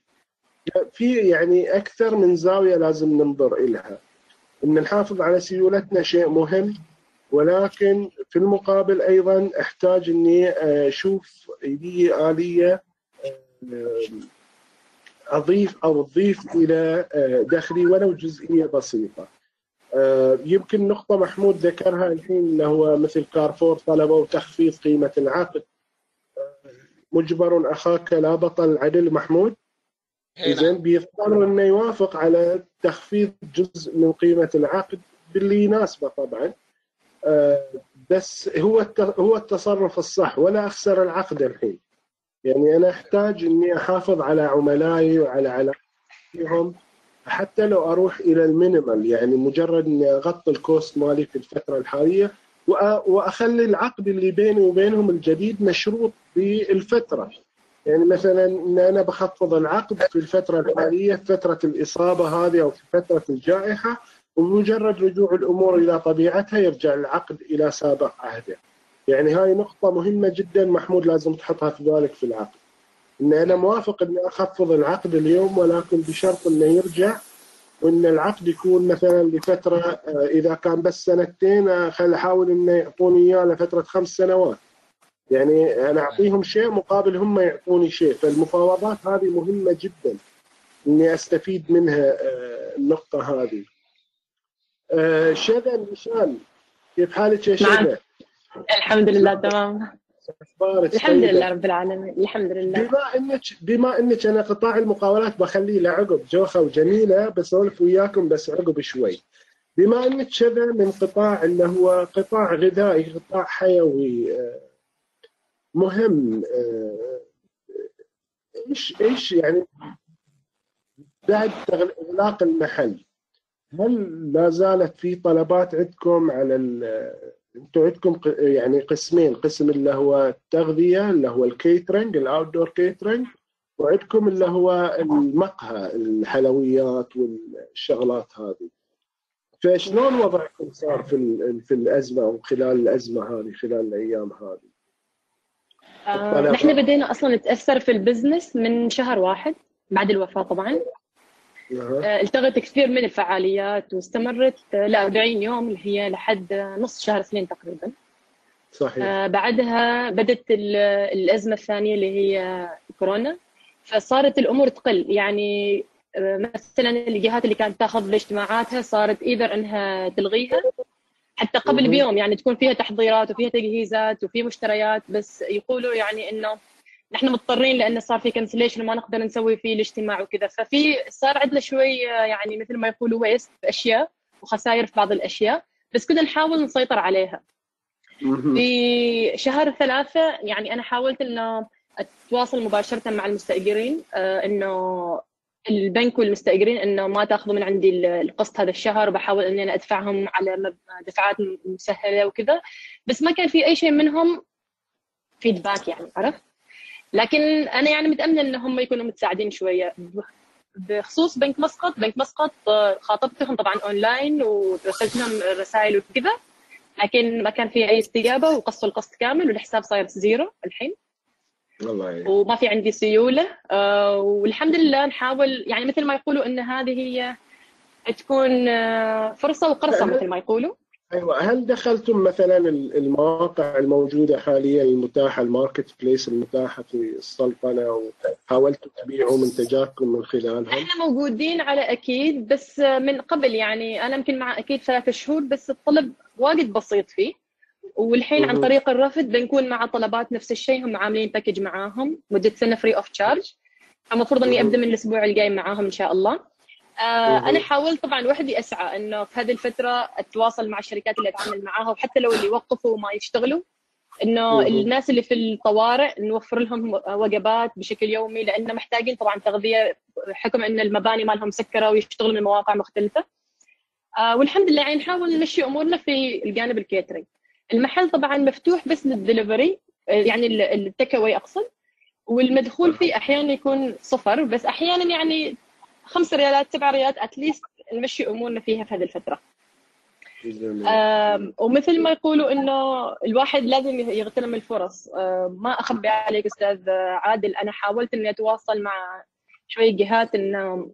في يعني أكثر من زاوية لازم ننظر الها. إن نحافظ على سيولتنا شيء مهم ولكن في المقابل أيضا أحتاج إني آه، أشوف لي آلية آه، أضيف أو أضيف إلى آه، دخلي ولو جزئية بسيطة. يمكن نقطة محمود ذكرها الحين اللي هو مثل كارفور طلبوا تخفيض قيمة العقد مجبر أخاك لا بطل عدل محمود. زين بيضطر أنه يوافق على تخفيض جزء من قيمة العقد باللي يناسبه طبعا. آه، بس هو هو التصرف الصح ولا أخسر العقد الحين. يعني أنا أحتاج أني أحافظ على عملائي وعلى علاقتهم حتى لو أروح إلى ال minimal. يعني مجرد أني أغطي ال cost مالي في الفترة الحالية وأخلي العقد اللي بيني وبينهم الجديد مشروط بالفترة. يعني مثلا إن أنا بخفض العقد في الفترة الحالية في فترة الإصابة هذه أو في فترة الجائحة وبمجرد رجوع الأمور إلى طبيعتها يرجع العقد إلى سابق عهده. يعني هاي نقطة مهمة جدا محمود لازم تحطها في بالك في العقد. إن أنا موافق إني أخفض العقد اليوم ولكن بشرط إنه يرجع وإن العقد يكون مثلا لفترة آه، إذا كان بس سنتين آه، خل أحاول إنه يعطوني إياه لفترة خمس سنوات. يعني أنا أعطيهم شيء مقابل هم يعطوني شيء فالمفاوضات هذه مهمة جدا إني أستفيد منها آه، النقطة هذه. آه، شذا نشان كيف حالك يا نعم. شذا؟ الحمد لله تمام أخبارك الحمد طيبة؟ لله رب العالمين الحمد لله بما انك بما إنك أنا قطاع المقاولات بخليه لعقب جوخة وجميلة بسولف وياكم بس عقب شوي. بما إنك كذا من قطاع اللي هو قطاع غذائي قطاع حيوي آه، مهم آه، إيش إيش يعني بعد إغلاق المحل هل لا زالت في طلبات عندكم على أنتم عندكم يعني قسمين قسم اللي هو التغذية اللي هو ال catering ال outdoor catering وعندكم اللي هو المقهى الحلويات والشغلات هذه فشلون وضعكم صار في في الأزمة أو خلال الأزمة هذه خلال الأيام هذه؟ آه،. نحن بدينا أصلا نتأثر في ال business من شهر واحد بعد الوفاة طبعا. آه، التغت كثير من الفعاليات واستمرت آه، ل 40 يوم اللي هي لحد نص شهر اثنين تقريبا. صحيح. آه، بعدها بدت ال- الأزمة الثانية اللي هي كورونا. فصارت الأمور تقل. يعني آه، مثلا الجهات اللي كانت تأخذ باجتماعاتها صارت إيذر إنها تلغيها. حتى قبل. بيوم يعني تكون فيها تحضيرات وفيها تجهيزات وفي مشتريات بس يقولوا يعني إنه نحن مضطرين لأنه صار في كنسليشن وما نقدر نسوي فيه الاجتماع وكذا ففي صار عندنا شوي آه، يعني مثل ما يقولوا ويست في أشياء وخسائر في بعض الأشياء بس كنا نحاول نسيطر عليها. في شهر ثلاثة يعني أنا حاولت إنه أتواصل مباشرة مع المستأجرين آه، إنه البنك والمستأجرين إنه ما تأخذوا من عندي ال- القسط هذا الشهر وبحاول إني أنا أدفعهم على دفعات مسهلة وكذا. بس ما كان في أي شيء منهم feedback يعني عرفت؟ لكن أنا يعني متأمنة إن هم يكونوا متساعدين شوية. بخصوص بنك مسقط بنك مسقط آه، خاطبتهم طبعا أونلاين ورسلت لهم رسائل وكذا لكن ما كان في أي استجابة وقصوا القسط كامل والحساب صاير zero الحين. الله يعين. وما في عندي سيولة آه، والحمد لله نحاول يعني مثل ما يقولوا إن هذه هي تكون آه، فرصة وفرصة مثل ما يقولوا أيوه هل دخلتم مثلا ال- المواقع الموجودة حاليا المتاحة ال marketplace المتاحة في السلطنة وحاولتوا تبيعوا منتجاتكم من خلالهم؟ إحنا موجودين على أكيد بس آه، من قبل يعني أنا يمكن مع أكيد ثلاثة شهور بس الطلب واجد بسيط فيه والحين عن. طريق الرفد بنكون مع طلبات نفس الشيء هم عاملين package معاهم مدة سنة free of charge فالمفروض إني. ابدا من الأسبوع الجاي معاهم إن شاء الله آه. أنا حاولت طبعا وحدي أسعى إنه في هذه الفترة أتواصل مع الشركات اللي أتعامل معاها وحتى لو اللي وقفوا وما يشتغلوا إنه. الناس اللي في الطوارئ نوفر لهم وجبات بشكل يومي لأن محتاجين طبعا تغذية حكم إن المباني مالهم مسكرة ويشتغلوا من مواقع مختلفة آه والحمد لله يعني نحاول نمشي أمورنا في الجانب ال catering المحل طبعا مفتوح بس للدليفري آه، يعني ال take away أقصد. والمدخول فيه أحيانا يكون صفر بس أحيانا يعني خمس ريالات سبع ريالات at least نمشي أمورنا فيها في هذه الفترة. ومثل ما يقولوا إنه الواحد لازم يغتنم الفرص. ما أخبي عليك أستاذ عادل أنا حاولت إني أتواصل مع شوية جهات انه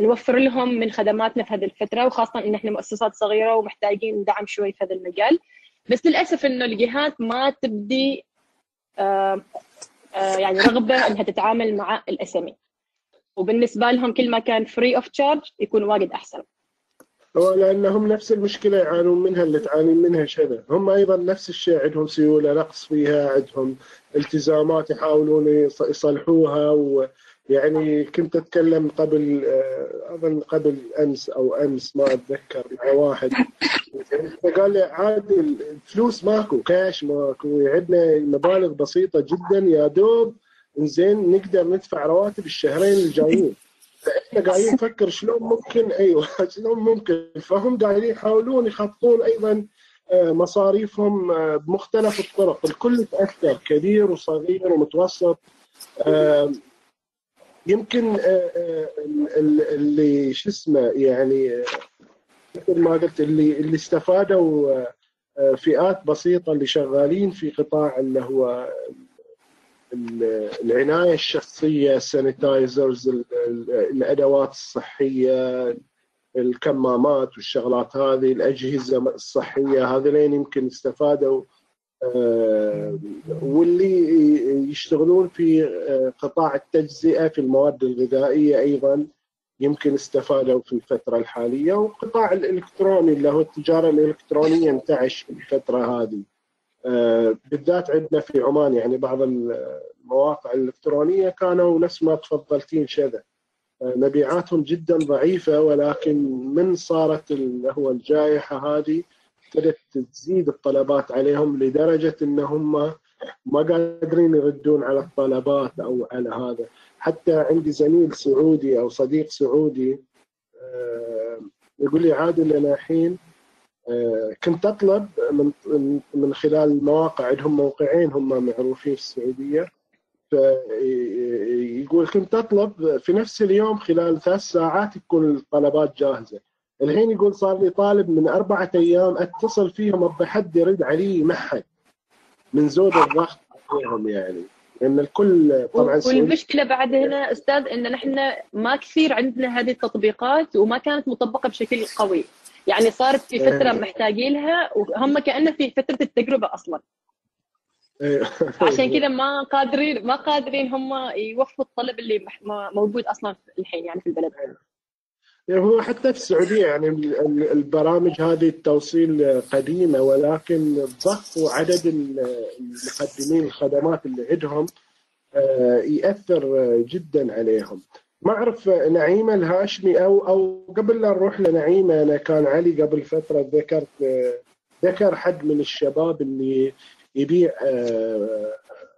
نوفر لهم من خدماتنا في هذه الفترة وخاصة إن إحنا مؤسسات صغيرة ومحتاجين دعم شوي في هذا المجال. بس للأسف إنه الجهات ما تبدي يعني رغبة إنها تتعامل مع ال SME وبالنسبة لهم كل ما كان free of charge يكون واجد أحسن. هو لأنهم نفس المشكلة يعانون منها اللي تعاني منها شذا، هم أيضا نفس الشيء عندهم سيولة نقص فيها، عندهم التزامات يحاولون يص- يصلحوها ويعني كنت أتكلم قبل آه، أظن قبل أمس أو أمس ما أتذكر مع واحد. فقال لي عادي الفلوس ماكو كاش ماكو. عندنا مبالغ بسيطة جدا يا دوب. زين نقدر ندفع رواتب الشهرين الجايين. فإحنا قاعدين نفكر شلون ممكن أيوه شلون ممكن. فهم قاعدين يحاولون يخططون أيضا آه، مصاريفهم آه، بمختلف الطرق. الكل تاثر كبير وصغير ومتوسط. يمكن آه، آه، ال- اللي شو اسمه يعني آه، مثل ما قلت اللي اللي استفادوا فئات بسيطة اللي شغالين في قطاع اللي هو ال- العناية الشخصية السانيتايزرز ال- ال- الأدوات الصحية الكمامات والشغلات هذه الأجهزة الصحية هذولين يمكن استفادوا واللي يشتغلون في آه، قطاع التجزئة في المواد الغذائية أيضا يمكن استفادوا في الفترة الحالية والقطاع الإلكتروني اللي هو التجارة الإلكترونية انتعش في الفترة هذه. آه، بالذات عندنا في عمان يعني بعض المواقع الإلكترونية كانوا نفس ما تفضلتين شذا. آه، مبيعاتهم جدا ضعيفة ولكن من صارت هو الجائحة هذه ابتدت تزيد الطلبات عليهم لدرجة إن هم ما قادرين يردون على الطلبات أو على هذا. حتى عندي زميل سعودي أو صديق سعودي آه، يقول لي عادل أنا الحين آه، كنت أطلب من من خلال المواقع عندهم موقعين هم معروفين في السعودية فيقول كنت أطلب في نفس اليوم خلال ثلاث ساعات يكون الطلبات جاهزة. الحين يقول صار لي طالب من أربعة أيام أتصل فيهم بحد يرد علي ما حد من زود الضغط عليهم يعني. لأن الكل طبعا والمشكلة بعد هنا أستاذ إن نحن ما كثير عندنا هذه التطبيقات وما كانت مطبقة بشكل قوي. يعني صارت في فترة إيه. محتاجينها وهم كانه في فترة التجربة أصلا. أيوه. عشان كذا ما قادرين ما قادرين هم يوفوا الطلب اللي موجود أصلا الحين يعني في البلد. يعني هو حتى في السعودية يعني ال- ال- البرامج هذه التوصيل قديمة ولكن وعدد ال- المقدمين الخدمات اللي عندهم آه، يأثر آه، جدا عليهم. ما أعرف آه، نعيمة الهاشمي أو أو قبل لا نروح لنعيمة أنا كان علي قبل فترة ذكرت ذكر حد من الشباب اللي يبيع آه،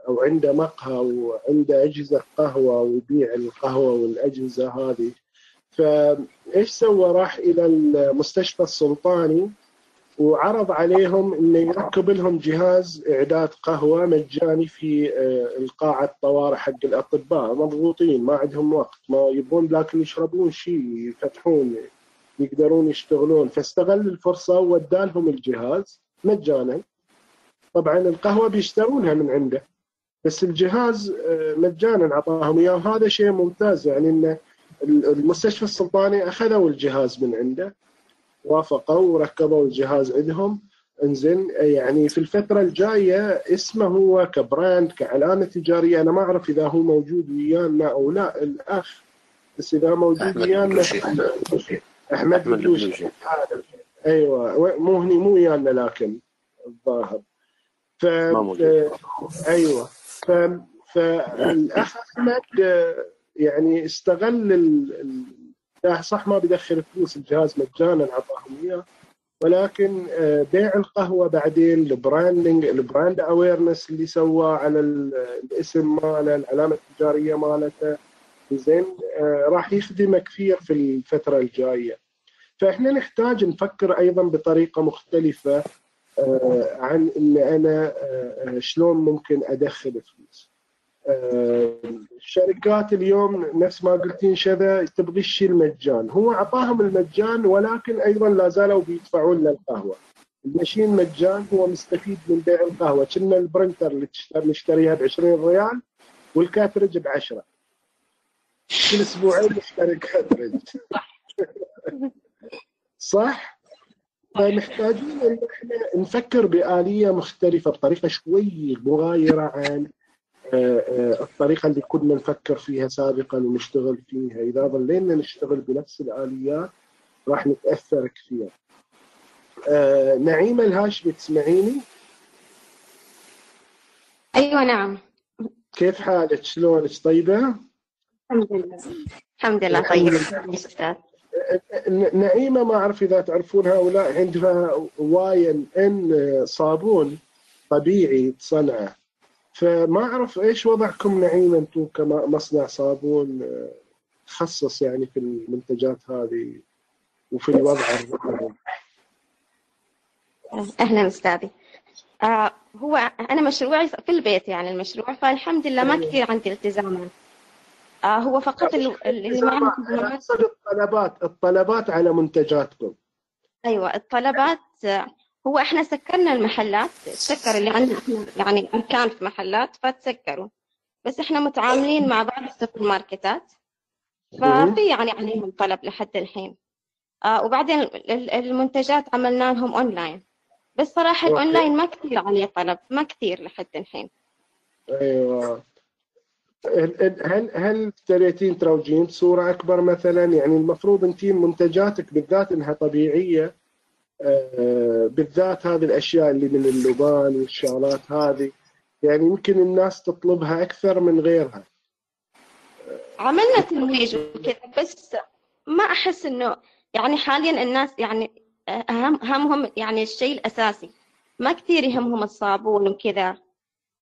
أو عنده مقهى وعنده أجهزة قهوة ويبيع القهوة والأجهزة هذه. فايش سوى؟ راح إلى المستشفى السلطاني وعرض عليهم إنه يركب لهم جهاز إعداد قهوة مجاني في آه، القاعه الطوارئ حق الأطباء. مضغوطين ما عندهم وقت ما يبون لكن يشربون شيء يفتحون يقدرون يشتغلون. فاستغل الفرصة وودالهم الجهاز مجانا. طبعا القهوة بيشترونها من عنده بس الجهاز آه، مجانا أعطاهم إياه. وهذا شيء ممتاز يعني إنه المستشفى السلطاني أخذوا الجهاز من عنده وافقوا وركبوا الجهاز عندهم. انزين يعني في الفترة الجاية اسمه هو كبراند كعلامه تجاريه أنا ما أعرف إذا هو موجود ويانا أو لا. الأخ بس إذا موجود ويانا. أحمد البلوشي. أيوه. مو هني مو ويانا لكن الظاهر. ف أيوه. ف فالأخ أحمد يعني استغل ال... صح ما بيدخل فلوس الجهاز مجانا أعطاهم إياه. ولكن آه، بيع القهوة بعدين ال branding ال brand awareness اللي سواه على ال- الاسم ماله العلامة التجارية مالته. زين آه، راح يخدمه كثير في الفترة الجاية. فإحنا نحتاج نفكر أيضا بطريقة مختلفة آه، عن إن أنا شلون ممكن أدخل فلوس. الشركات اليوم نفس ما قلتين شذا تبغي الشيء المجان. هو اعطاهم المجان ولكن أيضا لا زالوا بيدفعون له القهوه ال machine مجان هو مستفيد من بيع القهوة. كنا ال printer اللي نشتريها ب 20 ريال وال cartridge ب 10 كل أسبوعين نشتري cartridge. صح؟ فمحتاجين إن إحنا نفكر بآلية مختلفة بطريقة شوي مغايرة عن آه، آه، الطريقة اللي كنا نفكر فيها سابقا ونشتغل فيها إذا ظلينا نشتغل بنفس الآليات راح نتأثر كثير. آه، نعيمه الهاشمي تسمعيني؟ أيوه نعم كيف حالك؟ شلونك؟ طيبة؟ الحمد لله الحمد لله طيب نعيمة ما أعرف إذا تعرفون هؤلاء عندها واين إن صابون طبيعي تصنعه فما أعرف إيش وضعكم نعيمه أنتم كمصنع صابون آه، تخصص يعني في المنتجات هذه وفي الوضع. أهلا أستاذي. آه هو أنا مشروعي في البيت يعني المشروع فالحمد لله ما كثير عندي التزامات آه هو فقط ال- اللي ما عندي الطلبات الطلبات على منتجاتكم. أيوه الطلبات آه، هو إحنا سكرنا المحلات السكر اللي عندنا يعني امكان في محلات فتسكروا بس إحنا متعاملين مع بعض السوبرماركتات. ففي يعني عليهم طلب لحد الحين. آه وبعدين ال- ال- المنتجات عملنا لهم اونلاين بس صراحة. الاونلاين ما كثير عليه طلب ما كثير لحد الحين. أيوه. هل هل هل تريتين تروجين بصوره أكبر مثلا؟ يعني المفروض أنتين منتجاتك بالذات إنها طبيعية. بالذات هذه الأشياء اللي من اللبان والشغلات هذه. يعني يمكن الناس تطلبها أكثر من غيرها. عملنا ترويج وكذا بس ما أحس إنه يعني حاليا الناس يعني أهم همهم يعني الشيء الأساسي. ما كثير يهمهم الصابون وكذا.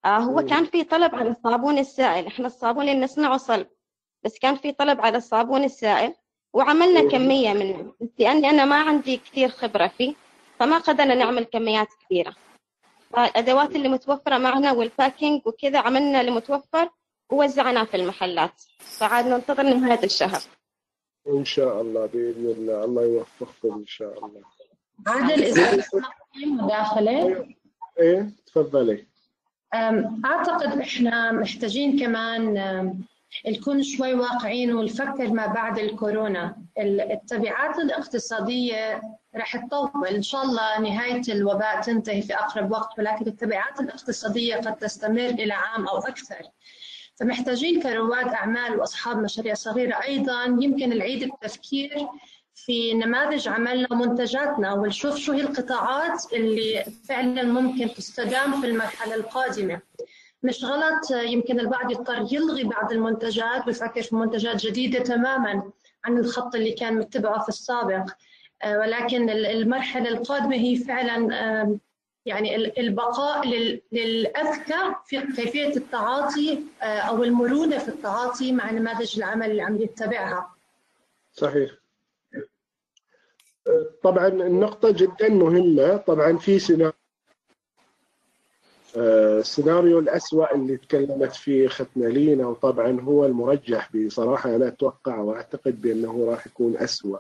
آه هو مم. كان في طلب على الصابون السائل. إحنا الصابون اللي نصنعه صلب بس كان في طلب على الصابون السائل. وعملنا مم. كمية منه بس لأني أنا ما عندي كثير خبرة فيه فما قدرنا نعمل كميات كثيرة. فالأدوات اللي متوفرة معنا والباكينج وكذا عملنا اللي متوفر ووزعناه في المحلات. فعاد ننتظر نهاية الشهر. إن شاء الله بإذن الله. الله يوفقكم إن شاء الله. عادل إذا تسمح لي مداخلة. إيه تفضلي. أم، أعتقد إحنا محتاجين كمان نكون شوي واقعيين ونفكر ما بعد الكورونا. ال- التبعات الاقتصادية رح تطول. إن شاء الله نهاية الوباء تنتهي في أقرب وقت ولكن التبعات الاقتصادية قد تستمر إلى عام أو أكثر. فمحتاجين كرواد أعمال وأصحاب مشاريع صغيرة أيضا. يمكن العيد التفكير في نماذج عملنا ومنتجاتنا ونشوف شو هي القطاعات اللي فعلا ممكن تستدام في المرحلة القادمة. مش غلط. يمكن البعض يضطر يلغي بعض المنتجات ويفكر في منتجات جديدة تماما عن الخط اللي كان متبعه في السابق. آه، ولكن ال- المرحلة القادمة هي فعلا يعني ال- البقاء لل- للأذكى في كيفية التعاطي آه، أو المرونة في التعاطي مع نماذج العمل اللي عم يتبعها. صحيح. طبعا النقطة جدا مهمة. طبعا في سيناريو آه، السيناريو الأسوأ اللي تكلمت فيه ختنا لينا وطبعا هو المرجح بصراحة. أنا أتوقع وأعتقد بأنه راح يكون أسوأ.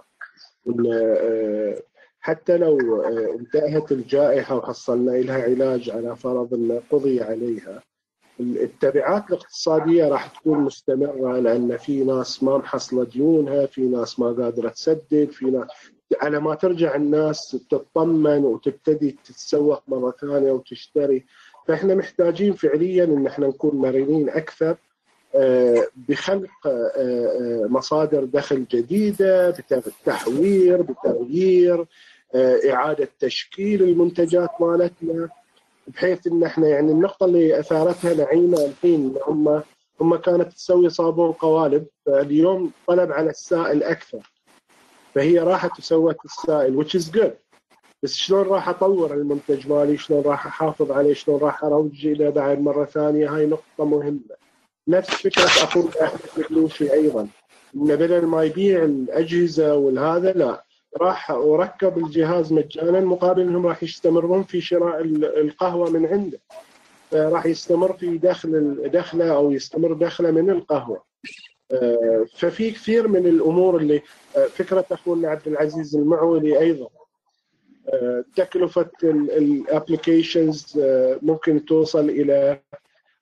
آه، حتى لو آه، انتهت الجائحة وحصلنا لها علاج على فرض أن قضي عليها التبعات الاقتصادية راح تكون مستمرة لأن في ناس ما محصلة ديونها في ناس ما قادرة تسدد في ناس على ما ترجع الناس تطمن وتبتدي تتسوق مرة ثانية وتشتري. فإحنا محتاجين فعليا أن إحنا نكون مرنين أكثر آه، بخلق آه، آه، مصادر دخل جديدة بتحوير بتغيير إعادة تشكيل المنتجات مالتنا بحيث إن إحنا يعني النقطة اللي أثارتها نعيمة الحين هم هم كانت تسوي صابون قوالب فاليوم طلب على السائل أكثر فهي راحت وسوت السائل which is good. بس شلون راح أطور المنتج مالي؟ شلون راح أحافظ عليه؟ شلون راح اروج له بعد مرة ثانية؟ هاي نقطة مهمة. نفس فكرة اخونا احمد البلوشي أيضا. انه بدل ما يبيع الأجهزة والهذا لا. راح وركب الجهاز مجانا مقابل إنهم راح يستمرون في شراء ال- القهوة من عنده. راح يستمر في دخل دخله أو يستمر دخله من القهوة. آه، ففي كثير من الأمور اللي آه، فكرة أخونا عبد العزيز المعولي أيضا. تكلفة ال applications ممكن توصل إلى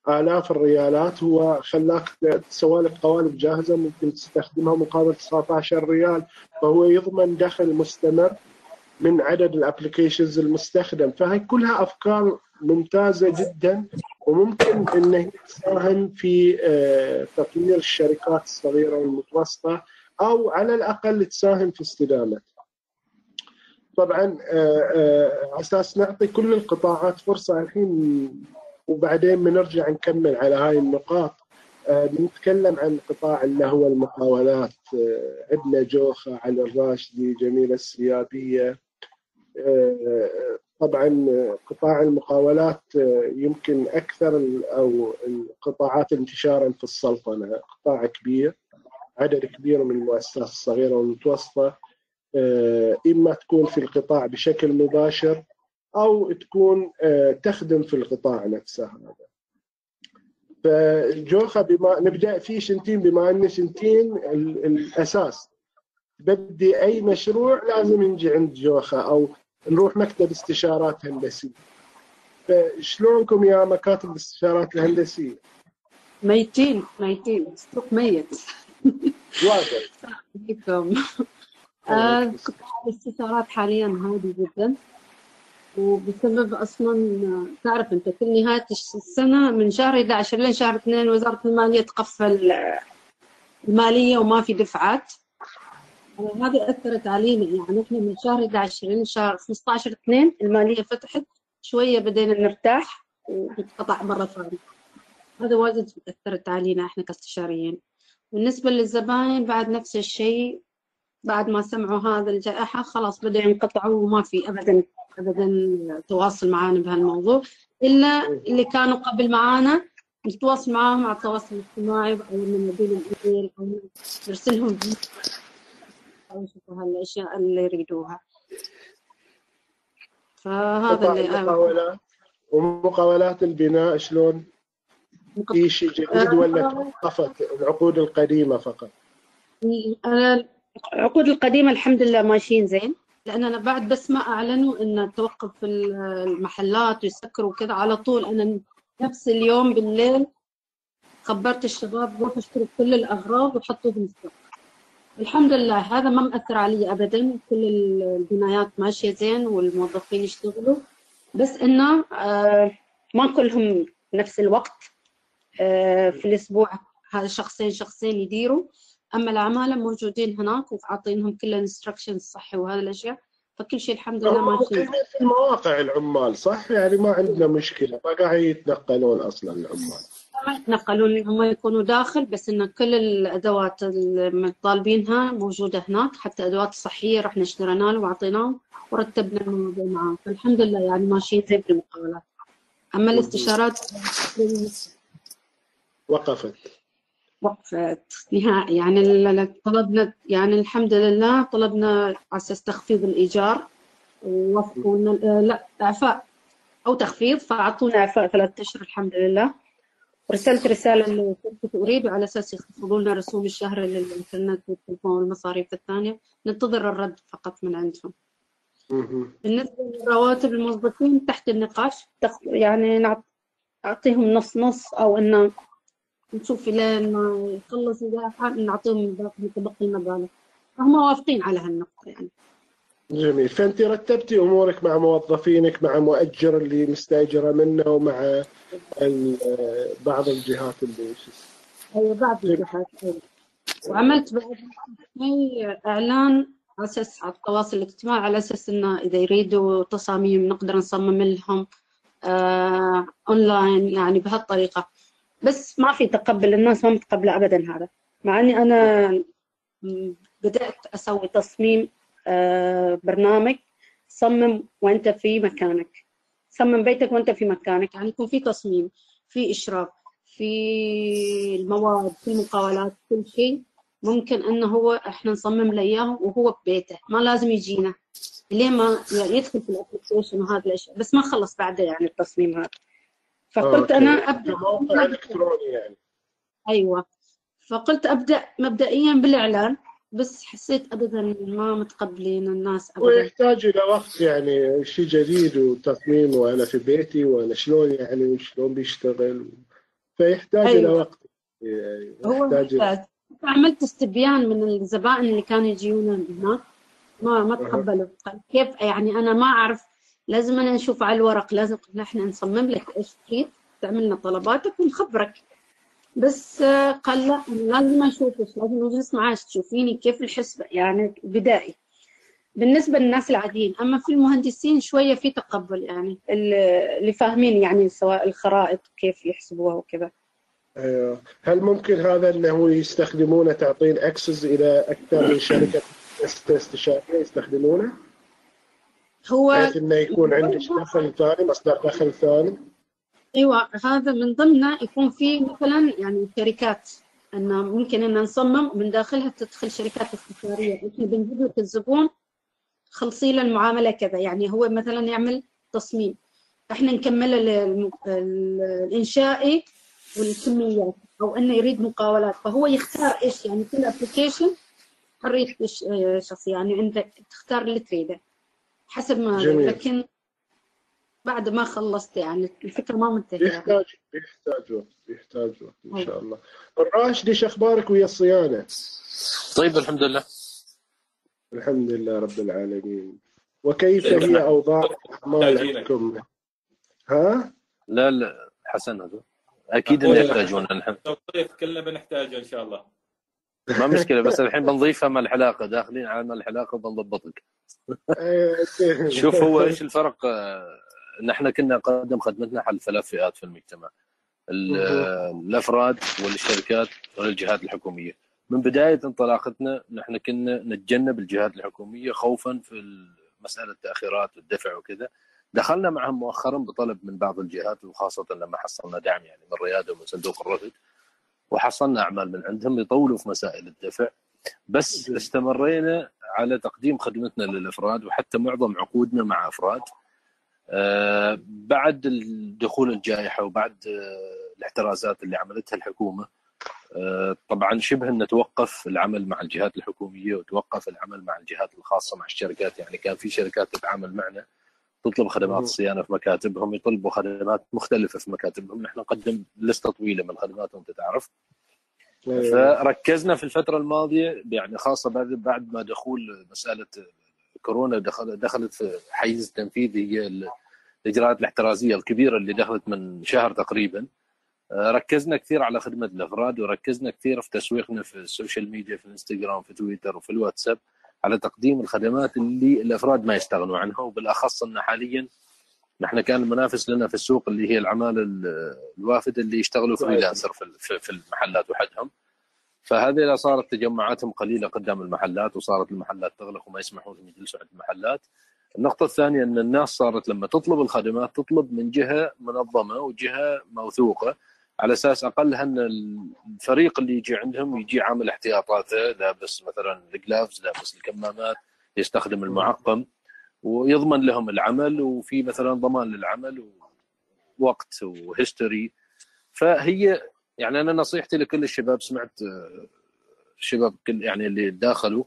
آلاف الريالات. هو خلاك تسوى لك قوالب جاهزة ممكن تستخدمها مقابل 19 ريال. فهو يضمن دخل مستمر من عدد ال applications المستخدم. فهي كلها أفكار ممتازة جدا وممكن أن هي تساهم في آه، تطوير الشركات الصغيرة والمتوسطة أو على الأقل تساهم في استدامتها طبعا آه، آه، على أساس نعطي كل القطاعات فرصة الحين وبعدين بنرجع نكمل على هاي النقاط. آه، بنتكلم عن قطاع اللي هو المقاولات عندنا جوخة علي الراشدي جميلة السيابية آه، طبعا قطاع المقاولات يمكن أكثر ال- أو القطاعات انتشارا في السلطنة. قطاع كبير عدد كبير من المؤسسات الصغيرة والمتوسطة. آه، إما تكون في القطاع بشكل مباشر أو تكون آه، تخدم في القطاع نفسه هذا. فجوخة بما نبدأ في شنتين بما أن شنتين ال- الأساس. بدي أي مشروع لازم نجي عند جوخة أو نروح مكتب استشارات هندسية فشلونكم يا مكاتب الاستشارات الهندسية؟ ميتين ميتين السوق ميت. بكم آه، قطاع الاستثمارات حاليا هادي جدا. وبسبب أصلا تعرف أنت كل نهاية السنة من شهر 11 لين شهر 2 وزارة المالية تقفل المالية وما في دفعات. هذه أثرت علينا يعني إحنا من شهر 11 لين شهر 15 2 المالية فتحت شوية بدينا نرتاح وتقطع مرة ثانية. هذا واجد أثرت علينا إحنا كاستشاريين. بالنسبة للزباين بعد نفس الشيء بعد ما سمعوا هذا الجائحة خلاص بدأوا ينقطعوا وما في أبدا أبدا تواصل معانا بهالموضوع. إلا اللي كانوا قبل معانا نتواصل معاهم على التواصل الاجتماعي أو ندي لهم إيميل أو نرسلهم أو يشوفوا هالأشياء اللي يريدوها. فهذا اللي المقاولات ومقاولات البناء شلون؟ في شيء جديد ولا توقفت العقود القديمة فقط؟ العقود القديمة الحمد لله ماشيين زين. لأن أنا بعد بس ما أعلنوا إن توقف المحلات ويسكروا وكذا على طول أنا نفس اليوم بالليل خبرت الشباب روحوا اشتروا كل الأغراض وحطوها بالستوك الحمد لله هذا ما مأثر علي أبدا. كل البنايات ماشية زين والموظفين يشتغلوا. بس إنه آه ما كلهم نفس الوقت آه في الأسبوع. هذا شخصين شخصين يديروا. أما العمالة موجودين هناك وعاطينهم كل الانستركشنز صحي وهذه الأشياء فكل شيء الحمد لله ماشي في المواقع العمال صح؟ يعني ما عندنا مشكلة ما قاعد يتنقلون أصلا العمال. ما يتنقلون هم يكونوا داخل بس إن كل الأدوات اللي طالبينها موجودة هناك حتى أدوات صحية رحنا اشترينا له واعطيناه ورتبنا الموضوع معاه فالحمد لله يعني ماشيين زي بالمقاولات أما الاستشارات وقفت. وقفت نهائي. يعني طلبنا يعني الحمد لله طلبنا على أساس تخفيض الإيجار ووافقوا إن- آه، لا إعفاء أو تخفيض. فأعطونا إعفاء ثلاثة أشهر الحمد لله. ارسلت رسالة لشركه أريد على أساس يخفضوا لنا رسوم الشهر للإنترنت والتليفون والمصاريف الثانية. ننتظر الرد فقط من عندهم. بالنسبة لرواتب الموظفين تحت النقاش يعني نعط- أعطيهم نص نص أو إنه نشوف لين ما يخلص نعطيهم باقي متبقي المبالغ فهم واافقين على هالنقطة يعني جميل فأنت رتبتي أمورك مع موظفينك مع مؤجر اللي مستأجرة منه ومع بعض الجهات اللي. أي بعض الجهات أيوة. وعملت بعد شوي إعلان على أساس على التواصل الاجتماعي على أساس إنه إذا يريدوا تصاميم نقدر نصمم لهم آه أونلاين يعني بهالطريقة بس ما في تقبل الناس ما متقبلة أبدا هذا. مع إني أنا م- بدأت أسوي تصميم آه برنامج صمم وأنت في مكانك. صمم بيتك وأنت في مكانك. يعني يكون في تصميم في إشراف في المواد في المقاولات كل شيء ممكن إنه هو إحنا نصمم له إياه وهو ببيته. ما لازم يجينا. لين ما يدخل في الابلكيشن وهذه الأشياء؟ بس ما خلص بعده يعني التصميم هذا. فقلت. أنا أبدأ موقع إلكتروني يعني. أيوه. فقلت أبدأ مبدئيا بالإعلان بس حسيت ابدا ما متقبلين الناس ابدا. ويحتاج إلى وقت يعني شيء جديد وتصميم وأنا في بيتي وأنا شلون يعني وشلون بيشتغل. فيحتاج أيوة. إلى وقت. هو يحتاج محتاج عملت استبيان من الزبائن اللي كانوا يجيونا هناك. ما ما. تقبلوا. قال كيف يعني؟ أنا ما أعرف لازم أنا نشوف على الورق لازم إحنا نصمم لك إيش تريد تعمل لنا طلباتك ونخبرك. بس آه، قال لا أنا لازم اشوفك لازم نجلس معاك تشوفيني كيف الحسبة يعني بدائي. بالنسبة للناس العاديين أما في المهندسين شوية في تقبل يعني اللي فاهمين يعني سواء الخرائط كيف يحسبوها وكذا. أيوة. هل ممكن هذا إنه يستخدمونه تعطين access إلى أكثر من شركة است- استشاريه يستخدمونه؟ هو بحيث انه يكون عندك دخل ثاني مصدر دخل ثاني. إيوه هذا من ضمنه يكون في مثلا يعني شركات انه ممكن أن نصمم من داخلها تدخل شركات استشاريه إحنا بنجيب لك الزبون خلصي له المعاملة كذا يعني هو مثلا يعمل تصميم. إحنا نكمل الإنشائي والكميات أو إنه يريد مقاولات. فهو يختار إيش يعني كل ابلكيشن حرية الش- شخص يعني عندك تختار اللي تريده حسب ما جميل. لكن بعد ما خلصت يعني الفكرة ما منتهية يحتاج يحتاج وقت يحتاج وقت ان شاء الله الراشد إيش أخبارك ويا الصيانة؟ طيب الحمد لله الحمد لله رب العالمين وكيف طيب، هي إحنا أوضاع الأعمال. عندكم؟ ها؟ لا لا حسن هذا أكيد لك. يحتاجون نحن الضيف كلنا بنحتاجه إن شاء الله ما مشكلة بس الحين بنضيفها مع الحلاقة. داخلين على مع الحلاقة وبنضبطك. شوف هو إيش الفرق آه، ان إحنا كنا نقدم خدمتنا حل ثلاث فئات في المجتمع. ال- آه، الأفراد والشركات والجهات الحكومية. من بداية انطلاقتنا نحن كنا نتجنب الجهات الحكومية خوفا في مسألة التأخيرات والدفع وكذا. دخلنا معهم مؤخرا بطلب من بعض الجهات وخاصة لما حصلنا دعم يعني من الرياده ومن صندوق الرفد. وحصلنا أعمال من عندهم يطولوا في مسائل الدفع. بس استمرينا على تقديم خدمتنا للأفراد وحتى معظم عقودنا مع أفراد. آه، بعد دخول الجائحة وبعد آه، الاحترازات اللي عملتها الحكومة آه، طبعا شبه إنه توقف العمل مع الجهات الحكومية وتوقف العمل مع الجهات الخاصة مع الشركات. يعني كان في شركات تتعامل معنا تطلب خدمات. الصيانه في مكاتبهم يطلبوا خدمات مختلفة في مكاتبهم نحن نقدم لستة طويلة من خدماتهم انت تعرف أيوة. فركزنا في الفترة الماضية يعني خاصة بعد بعد ما دخول مسألة كورونا دخل دخلت في حيز التنفيذ هي الإجراءات الاحترازية الكبيرة اللي دخلت من شهر تقريبا آه، ركزنا كثير على خدمة الأفراد وركزنا كثير في تسويقنا في ال social media في الإنستغرام في تويتر وفي الواتساب على تقديم الخدمات اللي الأفراد ما يستغنوا عنها وبالأخص أن حاليا نحن كان المنافس لنا في السوق اللي هي العمالة ال- الوافدة اللي يشتغلوا freelancer في في- في المحلات وحدهم. فهذه صارت تجمعاتهم قليلة قدام المحلات وصارت المحلات تغلق وما يسمحوا لهم يجلسوا عند المحلات. النقطة الثانية أن الناس صارت لما تطلب الخدمات تطلب من جهة منظمة وجهة موثوقة. على أساس أقلها أن الفريق اللي يجي عندهم يجي عامل احتياطاته لابس مثلا الجلافز لابس الكمامات يستخدم المعقم ويضمن لهم العمل وفي مثلا ضمان للعمل ووقت وهيستوري. فهي يعني أنا نصيحتي لكل الشباب سمعت آه، الشباب كل يعني اللي داخلوا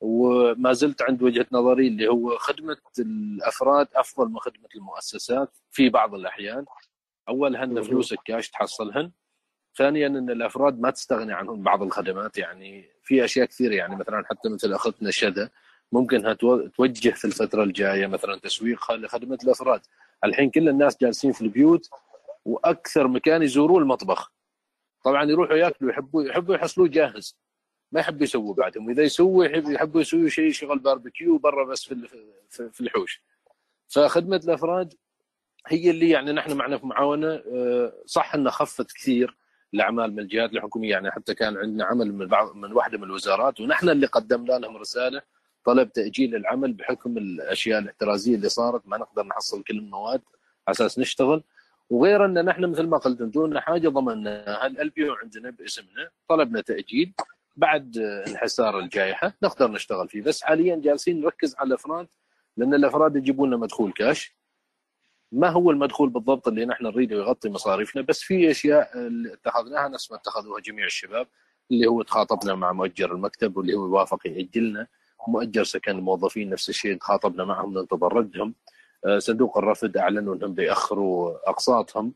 وما زلت عند وجهة نظري اللي هو خدمة الأفراد أفضل من خدمة المؤسسات في بعض الأحيان. مهم. فلوسك كاش تحصلهن. ثانيا إن الأفراد ما تستغني عنهم بعض الخدمات. يعني في أشياء كثيرة. يعني مثلا حتى مثل اختنا شذا. ممكن تو- توجه في الفترة الجاية مثلا تسويقها لخدمة الأفراد. الحين كل الناس جالسين في البيوت وأكثر مكان يزوروه المطبخ. طبعا يروحوا يأكلوا يحبوا يحبوا يحصلوه جاهز. ما يحبوا يسووا بعدهم. واذا يسووا يحب يحبوا يسووا شيء شغل باربيكيو برا بس في- في الحوش. فخدمة الأفراد هي اللي يعني نحن معنا في معاونة آه، صح إنها خفت كثير الأعمال من الجهات الحكومية يعني حتى كان عندنا عمل من بعض من واحدة من الوزارات ونحن اللي قدمنا لهم رسالة طلب تأجيل العمل بحكم الأشياء الاحترازية اللي صارت ما نقدر نحصل كل المواد على أساس نشتغل. وغير إن نحن مثل ما قلت دون حاجة ضمناها البيو عندنا باسمنا طلبنا تأجيل بعد انحسار الجائحة نقدر نشتغل فيه. بس حاليا جالسين نركز على الأفراد لأن الأفراد يجيبون لنا مدخول كاش. ما هو المدخول بالضبط اللي نحن نريده يغطي مصاريفنا؟ بس في أشياء اللي اتخذناها نفس ما اتخذوها جميع الشباب اللي هو تخاطبنا مع مؤجر المكتب واللي هو يوافق يأجلنا. مؤجر سكن الموظفين نفس الشيء تخاطبنا معهم ننتظر ردهم آه، صندوق الرفد أعلنوا إنهم بيأخروا أقساطهم.